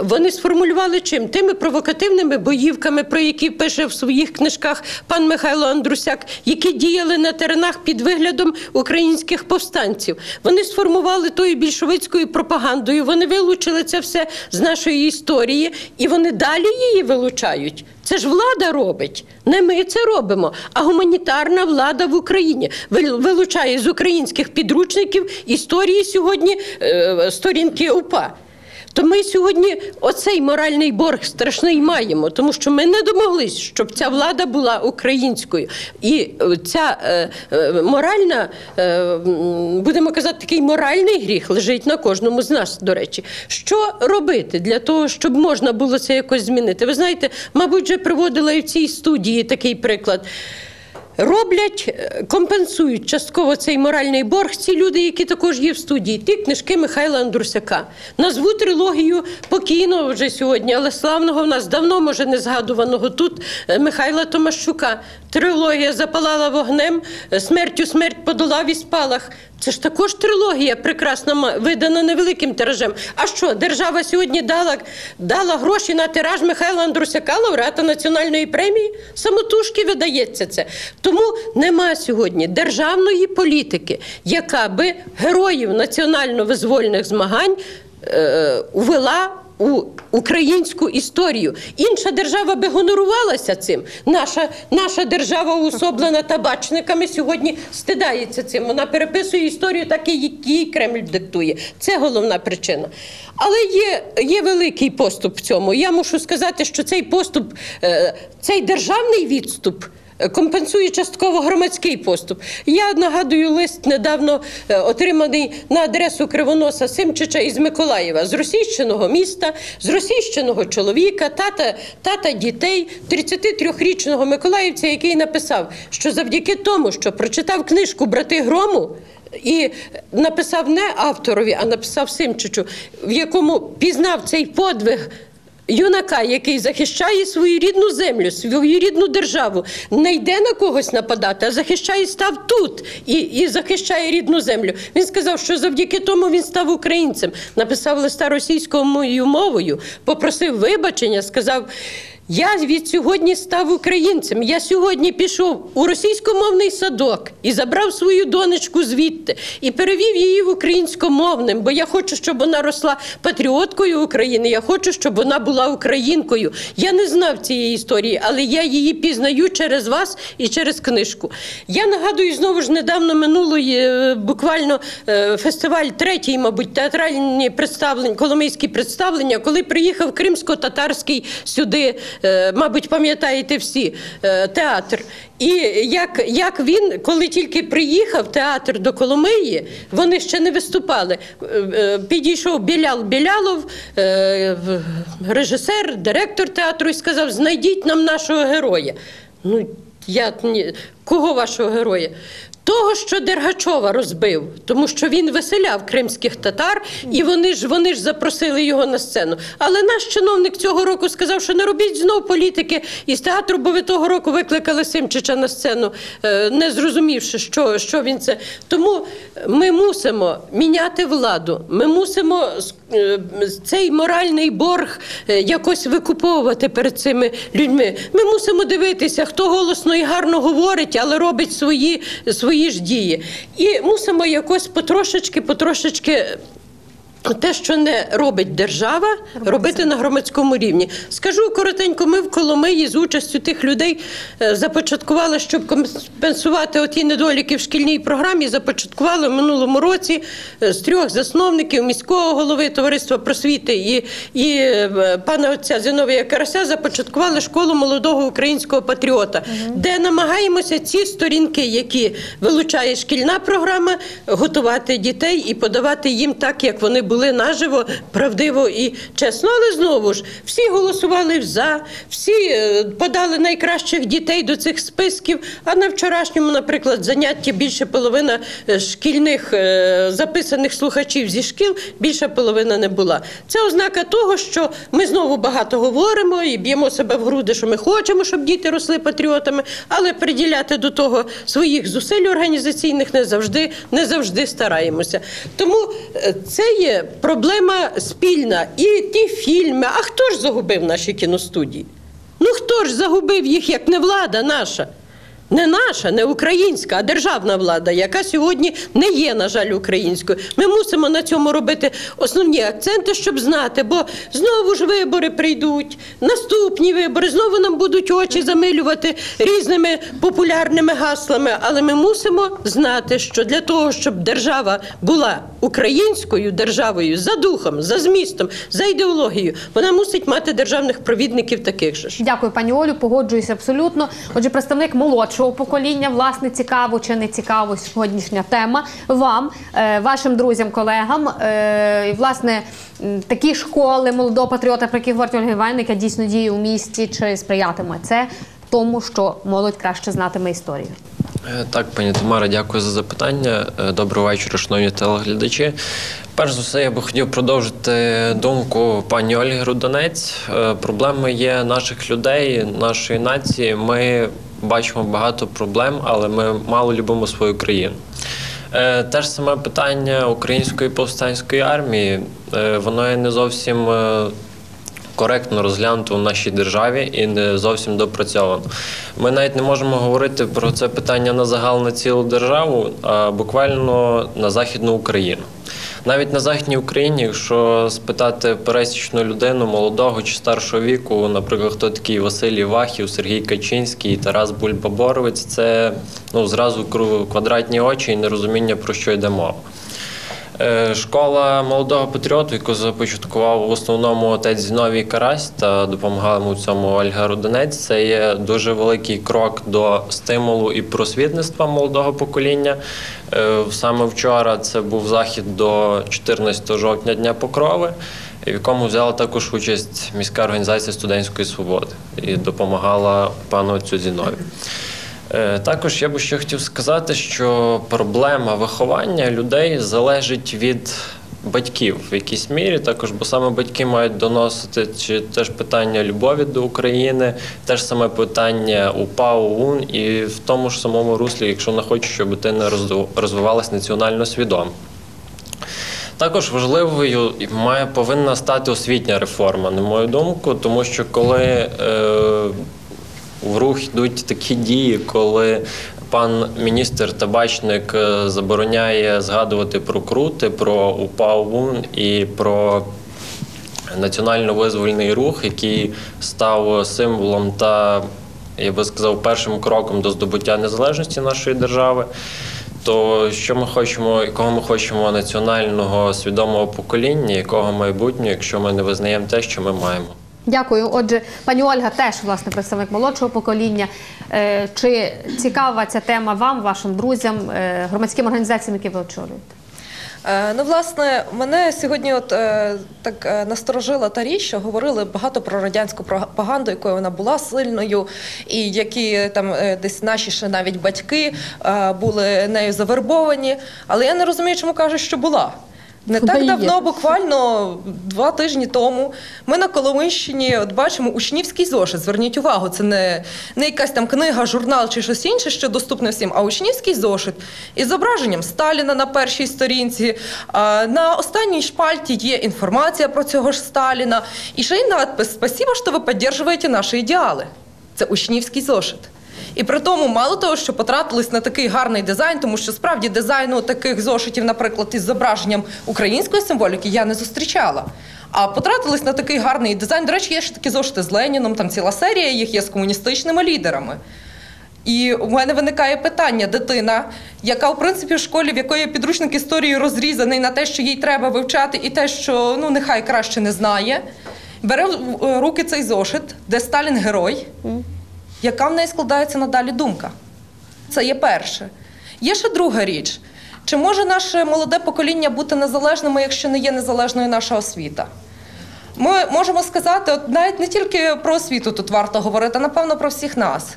Вони сформулювали чим? Тими провокативними боївками, про які пише в своїх книжках пан Михайло Андрусяк, які діяли на теренах під виглядом українських повстанців. Вони сформували тою більшовицькою пропагандою. Вони вилучили це все з нашої історії, і вони далі її вилучають. Це ж влада робить. Не ми це робимо, а гуманітарна влада в Україні вилучає з українських підручників історії сьогодні е, сторінки УПА. То ми сьогодні оцей моральний борг страшний маємо, тому що ми не домоглись, щоб ця влада була українською. І е, ця е, е, моральна, е, будемо казати, такий моральний гріх лежить на кожному з нас, до речі. Що робити для того, щоб можна було це якось змінити? Ви знаєте, мабуть, вже приводила і в цій студії такий приклад. Роблять, е, компенсують частково цей моральний борг ці люди, які також є в студії. Ті книжки Михайла Андрусяка. Назву трилогію покійного вже сьогодні, але славного в нас давно, може, не згадуваного тут е, Михайла Томащука. Трилогія запалала вогнем, е, смертю смерть подолав і спалах. Це ж також трилогія прекрасна, ма- видана невеликим тиражем. А що, держава сьогодні дала, дала гроші на тираж Михайла Андрусяка, лауреата національної премії? Самотужки видається це. Тому нема сьогодні державної політики, яка би героїв національно-визвольних змагань е, ввела у українську історію. Інша держава би гонорувалася цим. Наша, наша держава, уособлена табачниками, сьогодні стидається цим. Вона переписує історію, так і її Кремль диктує. Це головна причина. Але є, є великий поступ в цьому. Я мушу сказати, що цей поступ, е, цей державний відступ. Компенсує частково громадський поступ. Я нагадую лист недавно е, отриманий на адресу Кривоноса Симчича із Миколаєва з російщеного міста, з російщеного чоловіка, тата, тата дітей, 33-річного миколаївця, який написав, що завдяки тому, що прочитав книжку Брати Грому. І написав не авторові, а написав Симчичу, в якому пізнав цей подвиг юнака, який захищає свою рідну землю, свою рідну державу, не йде на когось нападати, а захищає став тут і, і захищає рідну землю. Він сказав, що завдяки тому він став українцем. Написав листа російською мовою, попросив вибачення, сказав. Я від сьогодні став українцем. Я сьогодні пішов у російськомовний садок і забрав свою донечку звідти і перевів її в українськомовним, бо я хочу, щоб вона росла патріоткою України. Я хочу, щоб вона була українкою. Я не знав цієї історії, але я її пізнаю через вас і через книжку. Я нагадую знову ж недавно минулої е, буквально е, фестиваль третій, мабуть, театральні представлення, коломийські представлення, коли приїхав кримсько-татарський сюди мабуть, пам'ятаєте всі, е, театр. І як, як він, коли тільки приїхав театр до Коломиї, вони ще не виступали. Е, е, Підійшов Білял Білялов, е, режисер, директор театру, і сказав: знайдіть нам нашого героя. Ну, я кого вашого героя? Того, що Дергачова розбив, тому що він виселяв кримських татар, і вони ж вони ж запросили його на сцену. Але наш чиновник цього року сказав, що не робіть знов політики із театру, бо ви того року викликали Симчича на сцену, е, не зрозумівши, що, що він це. Тому ми мусимо міняти владу. Ми мусимо е, цей моральний борг е, якось викуповувати перед цими людьми. Ми мусимо дивитися, хто голосно і гарно говорить, але робить свої, свої ж дії. І мусимо якось потрошечки, потрошечки. Те, що не робить держава, робити на громадському рівні. Скажу коротенько, ми в Коломиї з участю тих людей е, започаткували, щоб компенсувати оті недоліки в шкільній програмі. Започаткували в минулому році е, з трьох засновників міського голови товариства просвіти і, і е, пана отця Зиновія Карася започаткували школу молодого українського патріота, де намагаємося ці сторінки, які вилучає шкільна програма, готувати дітей і подавати їм так, як вони були наживо, правдиво і чесно. Але знову ж всі голосували за, всі е, подали найкращих дітей до цих списків. А на вчорашньому, наприклад, занятті більше половина е, шкільних е, записаних слухачів зі шкіл, більша половина не була. Це ознака того, що ми знову багато говоримо і б'ємо себе в груди, що ми хочемо, щоб діти росли патріотами, але приділяти до того своїх зусиль організаційних не завжди, не завжди стараємося. Тому це є проблема спільна. І ті фільми. А хто ж загубив наші кіностудії? Ну хто ж загубив їх, як не влада наша? Не наша, не українська, а державна влада, яка сьогодні не є, на жаль, українською. Ми мусимо на цьому робити основні акценти, щоб знати, бо знову ж вибори прийдуть, наступні вибори, знову нам будуть очі замилювати різними популярними гаслами. Але ми мусимо знати, що для того, щоб держава була українською державою за духом, за змістом, за ідеологією, вона мусить мати державних провідників таких же. Дякую, пані Олю. Погоджуюся абсолютно. Отже, представник молодшого покоління, власне, цікаво чи не цікаво сьогоднішня тема вам, е, вашим друзям, колегам. Е, І, власне, такі школи молодого патріота, про які говорить Ольга Іванівна, яка дійсно діє у місті, чи сприятиме це тому, що молодь краще знатиме історію. Е, Так, пані Тамара, дякую за запитання. Е, Доброго вечора, шановні телеглядачі. Перш за все, я би хотів продовжити думку пані Ольги Рудонець. Е, Проблеми є наших людей, нашої нації. Ми бачимо багато проблем, але ми мало любимо свою країну. Те ж саме питання української повстанської армії. Воно є не зовсім коректно розглянуто в нашій державі і не зовсім допрацьовано. Ми навіть не можемо говорити про це питання на загал на цілу державу, а буквально на Західну Україну. Навіть на Західній Україні, якщо спитати пересічну людину молодого чи старшого віку, наприклад, хто такий Василій Вахів, Сергій Качинський, Тарас Бульба-Боровець, це ну, зразу квадратні очі і нерозуміння, про що йде мова. Е, Школа молодого патріоту, яку започаткував в основному отець Зіновій Карась та допомагала в цьому Ольга Руденець, це є дуже великий крок до стимулу і просвітництва молодого покоління. Е, Саме вчора це був захід до 14 жовтня Дня Покрови, в якому взяла також участь міська організація студентської свободи і допомагала пану отцю Зінові. Е, Також я би ще хотів сказати, що проблема виховання людей залежить від батьків в якійсь мірі, також, бо саме батьки мають доносити чи теж питання любові до України, теж саме питання УПА, ОУН і в тому ж самому руслі, якщо не хочуть, щоб дитина розду- розвивалась національно свідомо. Також важливою має повинна стати освітня реформа, на мою думку, тому що коли е, в рух йдуть такі дії, коли пан міністр Табачник е, забороняє згадувати про крути, про УПА ОУН і про національно-визвольний рух, який став символом та, я би сказав, першим кроком до здобуття незалежності нашої держави. То що ми хочемо, якого ми хочемо національного свідомого покоління, якого майбутнього, якщо ми не визнаємо те, що ми маємо. Дякую. Отже, пані Ольга теж власне представник молодшого покоління. Е, Чи цікава ця тема вам, вашим друзям, е, громадським організаціям, які ви очолюєте? Е, Ну, власне, мене сьогодні от так насторожила та річ, що говорили багато про радянську пропаганду, якою вона була сильною, і які там десь наші ще навіть батьки були нею завербовані. Але я не розумію, чому кажуть, що була. Не так давно, буквально два тижні тому, ми на Коломийщині от бачимо учнівський зошит. Зверніть увагу, це не, не якась там книга, журнал чи щось інше, що доступне всім, а учнівський зошит із зображенням Сталіна на першій сторінці. На останній шпальті є інформація про цього ж Сталіна. І ще й надпис Спасибо, що ви підтримуєте наші ідеали. Це учнівський зошит. І при тому, мало того, що потратились на такий гарний дизайн, тому що справді дизайну таких зошитів, наприклад, із зображенням української символіки, я не зустрічала. А потратились на такий гарний дизайн. До речі, є ще такі зошити з Леніном, там ціла серія їх є з комуністичними лідерами. І у мене виникає питання: дитина, яка в принципі в школі, в якої підручник історії розрізаний на те, що їй треба вивчати, і те, що ну нехай краще не знає, бере в руки цей зошит, де Сталін герой, яка в неї складається надалі думка. Це є перше. Є ще друга річ. Чи може наше молоде покоління бути незалежним, якщо не є незалежною наша освіта? Ми можемо сказати, от навіть не тільки про освіту тут варто говорити, а напевно про всіх нас.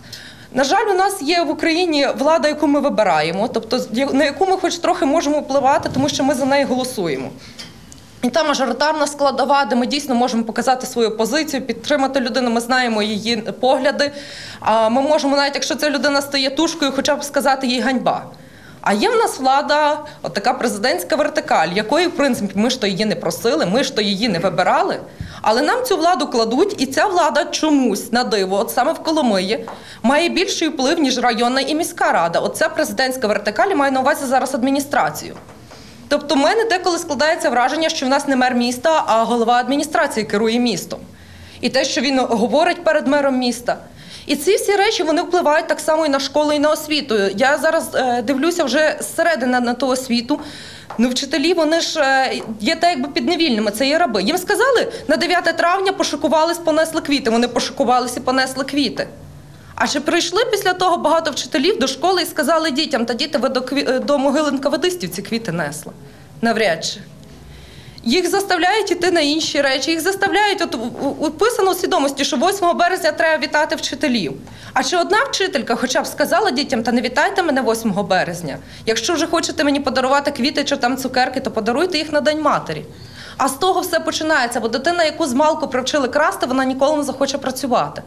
На жаль, у нас є в Україні влада, яку ми вибираємо, тобто на яку ми хоч трохи можемо впливати, тому що ми за неї голосуємо. І та мажоритарна складова, де ми дійсно можемо показати свою позицію, підтримати людину. Ми знаємо її погляди. А ми можемо, навіть якщо ця людина стає тушкою, хоча б сказати їй ганьба. А є в нас влада, от президентська вертикаль, якої, в принципі, ми ж то її не просили, ми ж то її не вибирали. Але нам цю владу кладуть, і ця влада чомусь на диво, от саме в Коломиї, має більший вплив, ніж районна і міська рада. Оця президентська вертикаль має на увазі зараз адміністрацію. Тобто, в мене деколи складається враження, що в нас не мер міста, а голова адміністрації керує містом. І те, що він говорить перед мером міста. І ці всі речі вони впливають так само і на школу, і на освіту. Я зараз е, дивлюся вже зсередини на ту освіту. Ну, вчителі вони ж е, є так, якби підневільними, це є раби. Їм сказали на 9 травня пошикувались, понесли квіти. Вони пошикувалися понесли квіти. А чи прийшли після того багато вчителів до школи і сказали дітям, та діти, ви до, кві... е, до могили НКВДистів ці квіти несли? Навряд чи. Їх заставляють іти на інші речі, їх заставляють, от описано у свідомості, що 8 березня треба вітати вчителів. А чи одна вчителька хоча б сказала дітям, та не вітайте мене 8 березня. Якщо вже хочете мені подарувати квіти чи там цукерки, то подаруйте їх на День матері. А з того все починається, бо дитина, яку з малку привчили красти, вона ніколи не захоче працювати.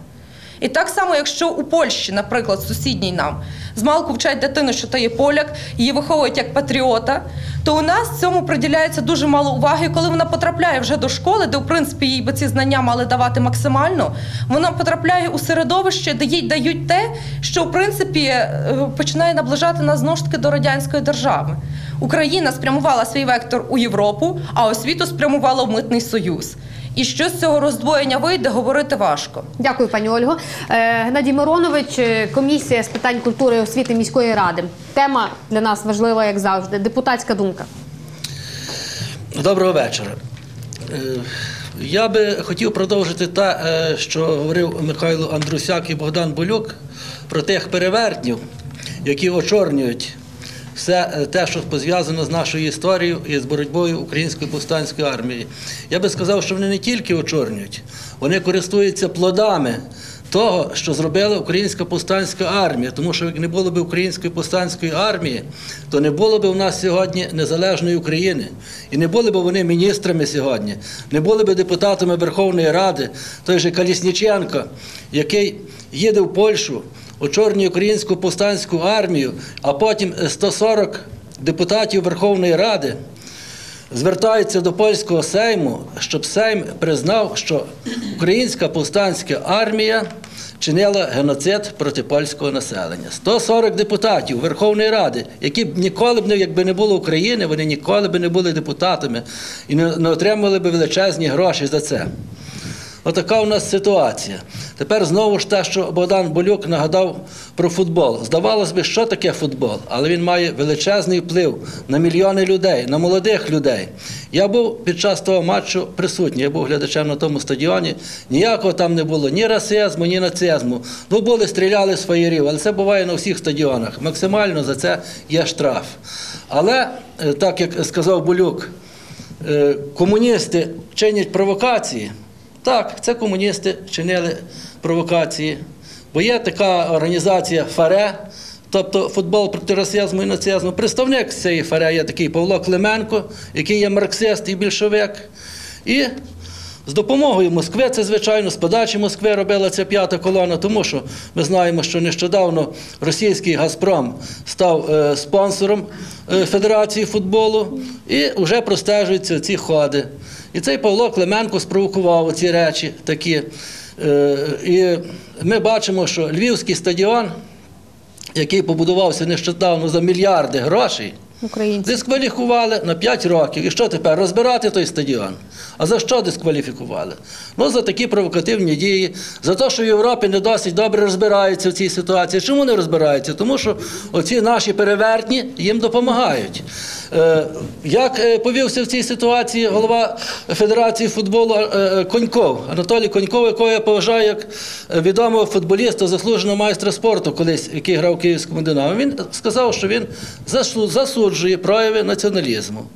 І так само, якщо у Польщі, наприклад, сусідній нам, з малку вчать дитину, що ти є поляк, її виховують як патріота, то у нас цьому приділяється дуже мало уваги. Коли вона потрапляє вже до школи, де в принципі їй би ці знання мали давати максимально, вона потрапляє у середовище, де їй дають те, що в принципі е, починає наближати нас знову ж таки до радянської держави. Україна спрямувала свій вектор у Європу, а освіту спрямувала в митний союз. І що з цього роздвоєння вийде, говорити важко. Дякую, пані Ольго. Е, Геннадій Миронович, е, комісія з питань культури і освіти міської ради. Тема для нас важлива, як завжди. Депутатська думка. Доброго вечора. Е, Я би хотів продовжити те, е, що говорив Михайло Андрусяк і Богдан Болюк про тих перевертнів, які очорнюють все е, те, що пов'язано з нашою історією і з боротьбою української повстанської армії. Я би сказав, що вони не тільки очорнюють, вони користуються плодами того, що зробила українська повстанська армія. Тому що як не було б української повстанської армії, то не було б у нас сьогодні незалежної України. І не були б вони міністрами сьогодні, не були б депутатами Верховної Ради, той же Калісніченко, який їде в Польщу, очорнює українську повстанську армію, а потім 140 депутатів Верховної Ради звертаються до польського сейму, щоб Сейм признав, що українська повстанська армія чинила геноцид проти польського населення. 140 депутатів Верховної Ради, які б ніколи б якби не було України, вони ніколи б не були депутатами і не отримали б величезні гроші за це. Отака у нас ситуація. Тепер знову ж те, що Богдан Болюк нагадав про футбол. Здавалось би, що таке футбол, але він має величезний вплив на мільйони людей, на молодих людей. Я був під час того матчу присутній, я був глядачем на тому стадіоні. Ніякого там не було ні расизму, ні нацизму. Ну, були, стріляли з фаєрів, але це буває на всіх стадіонах. Максимально за це є штраф. Але, е, так як сказав Болюк, е, комуністи чинять провокації. Так, це комуністи чинили провокації. Бо є така організація ФАРЕ, тобто футбол проти расизму і нацизму. Представник цієї ФАРЕ є такий Павло Клименко, який є марксист і більшовик. І з допомогою Москви, це звичайно, з подачі Москви робила ця п'ята колона, тому що ми знаємо, що нещодавно російський Газпром став е, спонсором е, Федерації футболу і вже простежуються ці ходи. І цей Павло Клименко спровокував ці речі такі. Е, і ми бачимо, що Львівський стадіон, який побудувався нещодавно за мільярди грошей, Українці. Дискваліфікували на 5 років. І що тепер? Розбирати той стадіон. А за що дискваліфікували? Ну, за такі провокативні дії, за те, що в Європі не досить добре розбираються в цій ситуації. Чому не розбираються? Тому що оці наші перевертні їм допомагають. Е, як е, повівся в цій ситуації голова Федерації футболу е, Коньков, Анатолій Коньков, якого я поважаю як відомого футболіста, заслуженого майстра спорту, колись, який грав у Київському Динамо, він сказав, що він засу- засуджує прояви націоналізму.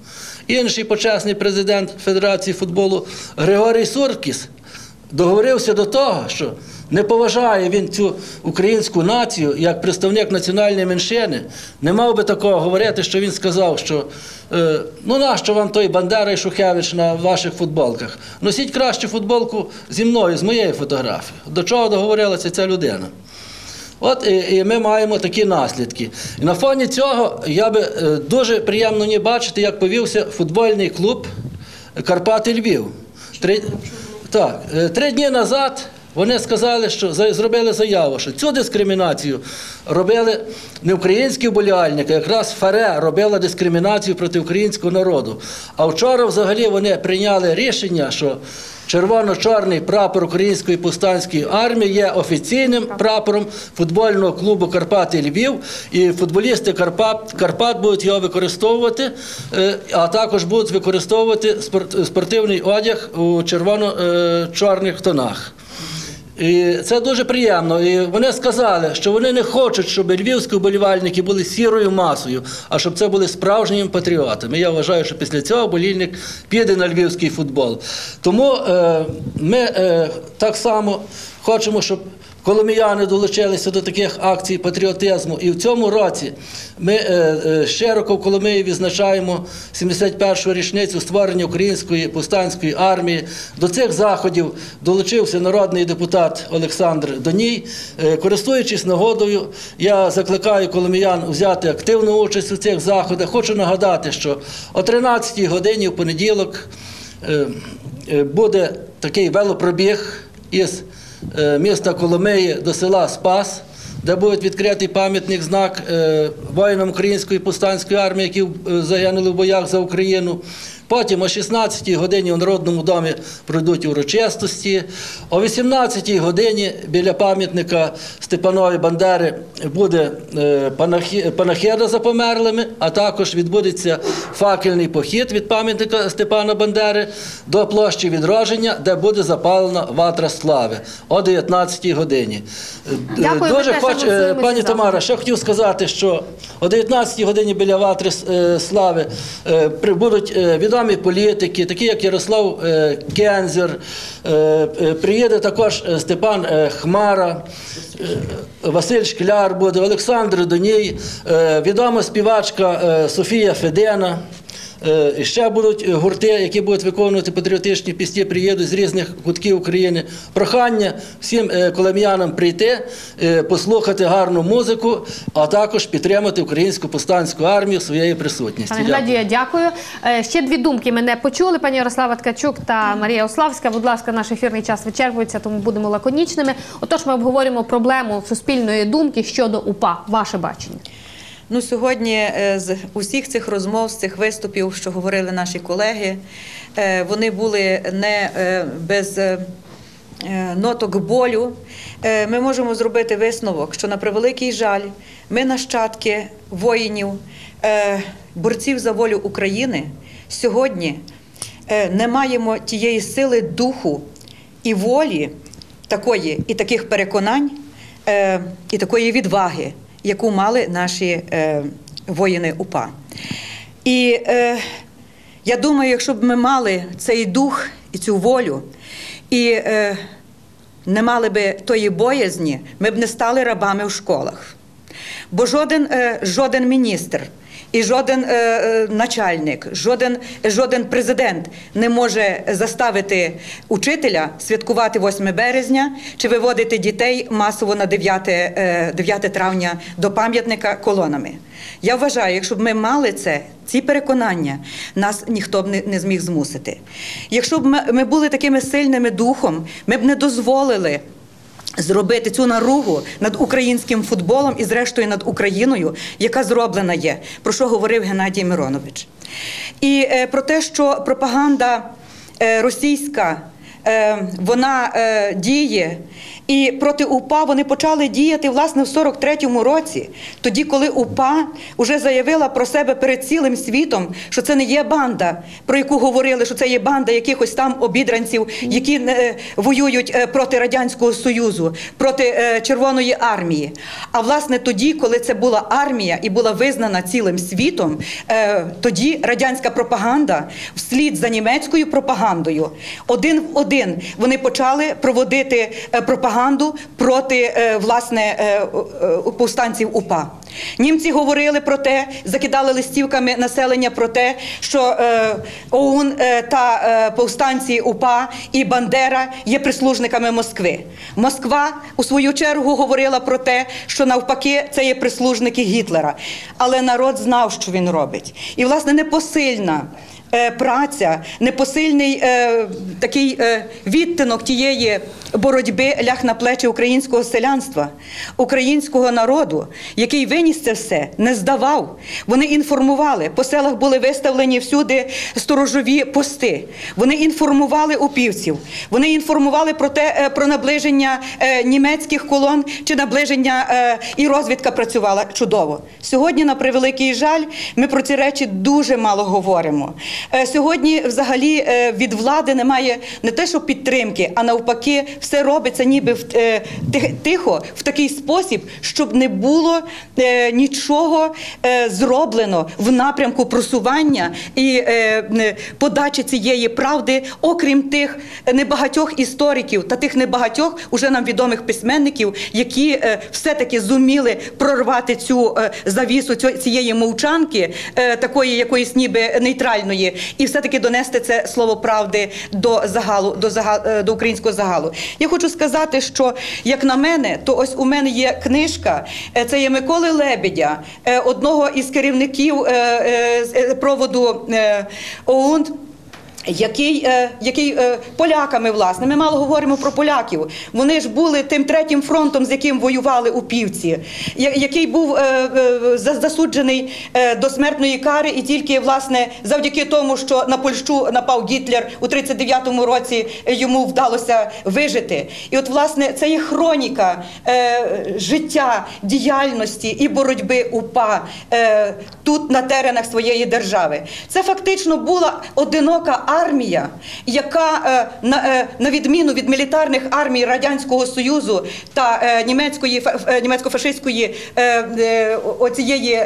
Інший почесний президент Федерації футболу Григорій Суркіс договорився до того, що не поважає він цю українську націю як представник національної меншини. Не мав би такого говорити, що він сказав, що е, ну нащо вам той Бандера і Шухевич на ваших футболках? Носіть краще футболку зі мною, з моєю фотографією. До чого договорилася ця людина? От і, ми маємо такі наслідки. І на фоні цього я би е, дуже приємно мені бачити, як повівся футбольний клуб Карпати Львів. Три, так, е, три дні назад вони сказали, що зробили заяву, що цю дискримінацію робили не українські вболівальники, якраз ФАРЕ робила дискримінацію проти українського народу. А вчора взагалі вони прийняли рішення, що червоно-чорний прапор Української повстанської армії є офіційним прапором футбольного клубу Карпати Львів, і футболісти Карпат, Карпат будуть його використовувати, е, а також будуть використовувати спорт- спортивний одяг у червоно-чорних тонах. І це дуже приємно. І вони сказали, що вони не хочуть, щоб львівські вболівальники були сірою масою, а щоб це були справжніми патріотами. Я вважаю, що після цього болільник піде на львівський футбол. Тому е, ми е, так само хочемо, щоб коломіяни долучилися до таких акцій патріотизму. І в цьому році ми е, е, широко в Коломиї відзначаємо 71-ту річницю створення Української повстанської армії. До цих заходів долучився народний депутат Олександр Доній. Е, Користуючись нагодою, я закликаю коломіян взяти активну участь у цих заходах. Хочу нагадати, що о 13-й годині в понеділок буде такий велопробіг із міста Коломиї до села Спас, де буде відкритий пам'ятник знак е, воїнам Української повстанської армії, які е, загинули в боях за Україну. Потім о 16-й годині у Народному домі пройдуть урочистості. О 18-й годині біля пам'ятника Степанові Бандери буде е, панахида за померлими, а також відбудеться факельний похід від пам'ятника Степана Бандери до площі відродження, де буде запалена ватра слави о 19-й годині. Е, Дякую, Дуже теж хоч, е, пані Тамара, ще хотів сказати, що о 19-й годині біля ватри слави е, прибудуть відомі політики, такі як Ярослав е, Кензер, е, е, приїде також Степан Хмара. Василь Шкляр буде, Олександр Доній, відома співачка Софія Федена. Е, Ще будуть е, гурти, які будуть виконувати патріотичні пісні, приїдуть з різних кутків України. Прохання всім е, коломіянам прийти, послухати гарну музику, а також підтримати українську повстанську армію своєю присутністю. Пане Дякую. Геннадію, дякую. Ще дві думки мене почули. Пані Ярослава Ткачук та Марія Ославська. Будь ласка, наш ефірний час вичерпується, тому будемо лаконічними. Отож, ми обговоримо проблему суспільної думки щодо УПА. Ваше бачення. Ну, сьогодні е, з усіх цих розмов, з цих виступів, що говорили наші колеги, е, вони були не е, без ноток болю, ми можемо зробити висновок, що на превеликий жаль, ми нащадки воїнів, борців за волю України, сьогодні не маємо тієї сили духу і волі такої і таких переконань, і такої відваги, яку мали наші е, воїни УПА. І е, я думаю, якщо б ми мали цей дух і цю волю, і е, не мали би тої боязні, ми б не стали рабами в школах. Бо жоден, е, жоден міністр і жоден е, е, начальник, жоден, жоден президент не може заставити учителя святкувати 8 березня чи виводити дітей масово на 9, е, 9 травня до пам'ятника колонами. Я вважаю, якщо б ми мали це, ці переконання, нас ніхто б не, не зміг змусити. Якщо б ми, ми були такими сильними духом, ми б не дозволили зробити цю наругу над українським футболом і, зрештою, над Україною, яка зроблена є, про що говорив Геннадій Миронович. І е, про те, що пропаганда е, російська. Е, Вона е, діє, і проти УПА вони почали діяти власне в 43-му році, тоді, коли УПА вже заявила про себе перед цілим світом, що це не є банда, про яку говорили, що це є банда якихось там обідранців, які е, воюють проти радянського союзу, проти Червоної армії. А власне тоді, коли це була армія і була визнана цілим світом, тоді радянська пропаганда вслід за німецькою пропагандою один в один вони почали проводити е, пропаганду проти е, власне е, повстанців УПА. Німці говорили про те, закидали листівками населення про те, що ОУН та повстанці УПА і Бандера є прислужниками Москви. Москва у свою чергу говорила про те, що навпаки це є прислужники Гітлера. Але народ знав, що він робить. І, власне, непосильна праця, непосильний е, такий е, відтинок тієї боротьби ляг на плечі українського селянства, українського народу, який виніс це все, не здавав. Вони інформували. По селах були виставлені всюди сторожові пости. Вони інформували упівців. Вони інформували про те, е, про наближення е, німецьких колон чи наближення е, і розвідка працювала чудово. Сьогодні, на превеликий жаль, ми про ці речі дуже мало говоримо. Е, Сьогодні, взагалі, е, від влади немає не те, що підтримки, а навпаки, все робиться ніби е, тих- тихо, в такий спосіб, щоб не було нічого зроблено в напрямку просування і подачі цієї правди, окрім тих небагатьох істориків та тих небагатьох уже нам відомих письменників, які все-таки зуміли прорвати цю завісу цієї мовчанки, такої якоїсь ніби нейтральної, і все-таки донести це слово правди до загалу, до зага- е, до українського загалу. Я хочу сказати, що як на мене, то ось у мене є книжка. е, Це є Миколи Лебедя, е, одного із керівників проводу ОУН. Який, е, який е, поляками, власне, ми мало говоримо про поляків. Вони ж були тим третім фронтом, з яким воювали у півці, який був е, засуджений до смертної кари, і тільки власне завдяки тому, що на Польщу напав Гітлер у 39-му році, йому вдалося вижити. І от, власне, це є хроніка життя, діяльності і боротьби УПА тут на теренах своєї держави. Це фактично була одинока армія, яка е, на, е, на відміну від мілітарних армій Радянського Союзу та е, німецької фа- німецько-фашистської оцієї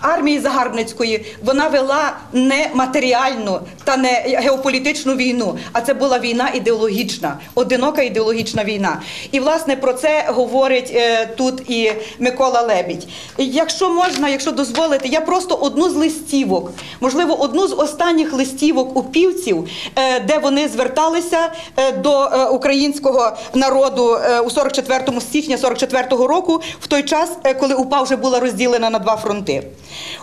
армії загарбницької, вона вела не матеріальну та не геополітичну війну, а це була війна ідеологічна, одинока ідеологічна війна. І власне про це говорить е, тут і Микола Лебідь. Якщо можна, якщо дозволите, я просто одну з листівок, можливо, одну з останніх листівок упівців, е, де вони зверталися е, до е, українського народу е, у 44 січня 44-го року, в той час, е, коли УПА вже була розділена на два фронти.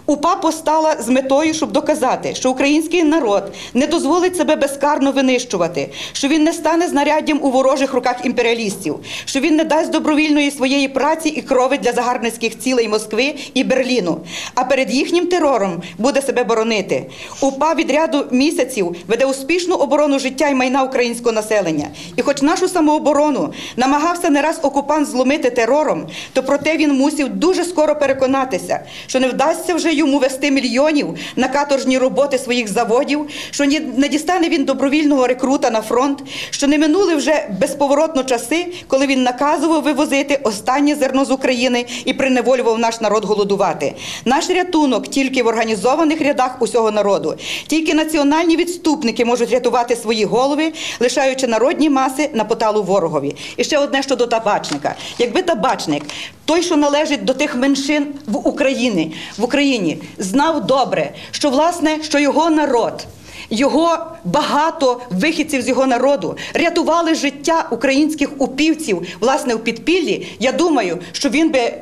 УПА постала з метою, щоб доказати, що український народ не дозволить себе безкарно винищувати, що він не стане знаряддям у ворожих руках імперіалістів, що він не дасть добровільної своєї праці і крови для загарбницьких цілей Москви і Берліну, а перед їхнім терором буде себе боронити. УПА від ряду місяців веде успішну оборону життя і майна українського населення. І хоч нашу самооборону намагався не раз окупант зломити терором, то проте він мусив дуже скоро переконатися, що не вдасться вже йому вести мільйонів на каторжні роботи своїх заводів, що не дістане він добровільного рекрута на фронт, що не минули вже безповоротно часи, коли він наказував вивозити останнє зерно з України і приневолював наш народ голодувати. Наш рятунок тільки в організованих рядах усього народу. Тільки національні відступники можуть рятувати свої голови, лишаючи народні маси на поталу ворогові. І ще одне щодо табачника. Якби табачник, той, що належить до тих меншин в Україні, в Україні, знав добре, що власне, що його народ. Його багато вихідців з його народу рятували життя українських упівців власне в підпіллі. Я думаю, що він би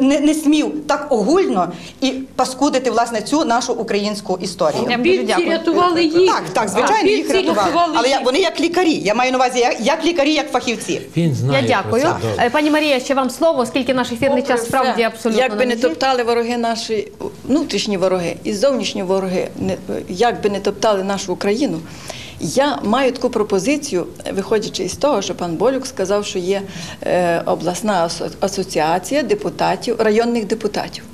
не, не смів так огульно і паскудити власне цю нашу українську історію. Я рятували їх. Так, так, звичайно, А, їх рятували. рятували Але я- їх. вони як лікарі. Я маю на увазі, як, як лікарі, як фахівці. Він знає Я дякую. про це. Е, Пані Марія, ще вам слово, оскільки наш ефірний час справді абсолютно Як би не топтали вороги наші внутрішні вороги і зовнішні вороги, не- як би не топтали нашу Україну, я маю таку пропозицію, виходячи із того, що пан Болюк сказав, що є е, обласна асоціація депутатів, районних депутатів.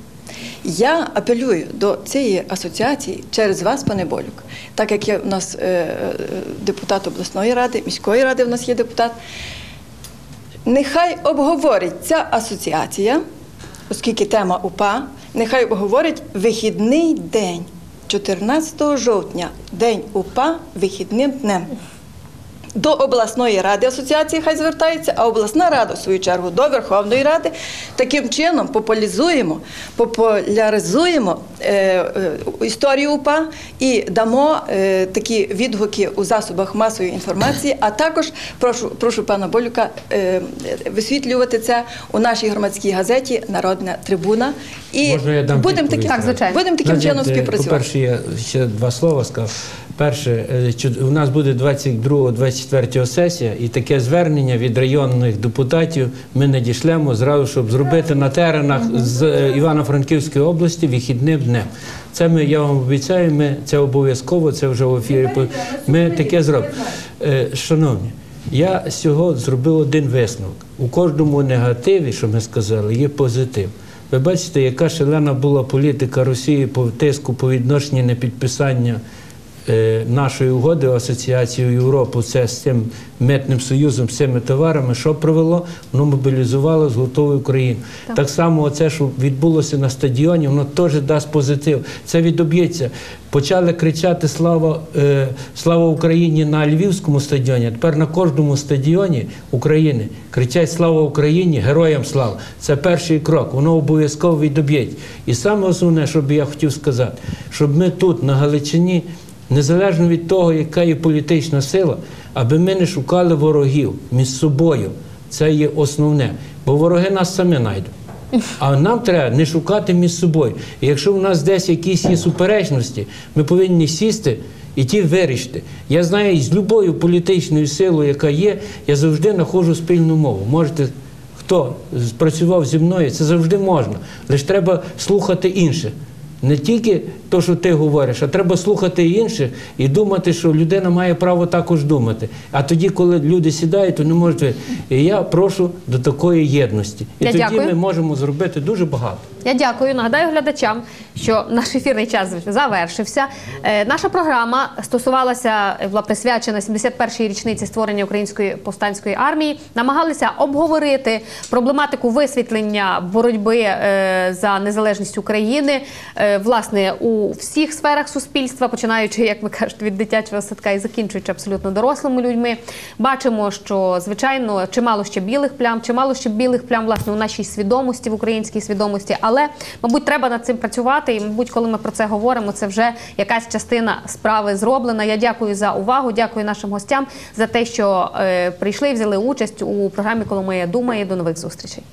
Я апелюю до цієї асоціації через вас, пане Болюк, так як є у нас е, е, депутат обласної ради, міської ради в нас є депутат. Нехай обговорить ця асоціація, оскільки тема УПА, нехай обговорить вихідний день, 14 жовтня, день УПА вихідним днем. До обласної ради асоціації хай звертається, а обласна рада, в свою чергу, до Верховної Ради. Таким чином популяризуємо, популяризуємо е, е, історію УПА і дамо е, такі відгуки у засобах масової інформації. А також прошу, прошу пана Болюка е, висвітлювати це у нашій громадській газеті Народна трибуна. І дам будемо таким, будемо таким Значить, чином співпрацювати. По-перше, я ще два слова сказав. Перше, е, у нас буде 22-24 сесія, і таке звернення від районних депутатів ми надішлемо зразу, щоб зробити на теренах з е, Івано-Франківської області вихідним днем. Це ми, я вам обіцяю, ми це обов'язково, це вже в ефірі. Ми таке зробимо. Е, Шановні, я цього зробив один висновок. У кожному негативі, що ми сказали, є позитив. Ви бачите, яка шалена була політика Росії по тиску по відношенню на підписання нашої угоди Асоціацією Європу, це з цим митним союзом, з цими товарами, що провело? Воно мобілізувало зготову Україну. Так. так само, це, що відбулося на стадіоні, воно теж дасть позитив. Це відоб'ється. Почали кричати Слава, е, слава Україні на Львівському стадіоні. а Тепер на кожному стадіоні України кричать Слава Україні, героям слава. Це перший крок. Воно обов'язково відоб'ється. І саме основне, що би я хотів сказати, щоб ми тут, на Галичині, незалежно від того, яка є політична сила, аби ми не шукали ворогів між собою. Це є основне. Бо вороги нас самі знайдуть. А нам треба не шукати між собою. І якщо в нас десь якісь є суперечності, ми повинні сісти і ті вирішити. Я знаю, з любою політичною силою, яка є, я завжди знаходжу спільну мову. Можете, хто спрацював зі мною, це завжди можна. Лише треба слухати інших. Не тільки те, що ти говориш, а треба слухати інших і думати, що людина має право також думати. А тоді, коли люди сідають, то не можуть. І я прошу до такої єдності. І Я тоді дякую. ми можемо зробити дуже багато. Я дякую. Нагадаю глядачам, що наш ефірний час завершився. Е, наша програма стосувалася е, була присвячена 71-й річниці створення української повстанської армії. Намагалися обговорити проблематику висвітлення боротьби е, за незалежність України, власне, у всіх сферах суспільства, починаючи, як ви кажете, від дитячого садка і закінчуючи абсолютно дорослими людьми. Бачимо, що звичайно чимало ще білих плям, чимало ще білих плям власне у нашій свідомості, в українській свідомості. Але, мабуть, треба над цим працювати. І, мабуть, коли ми про це говоримо, це вже якась частина справи зроблена. Я дякую за увагу. Дякую нашим гостям за те, що е, прийшли і взяли участь у програмі Коломия думає. До нових зустрічей.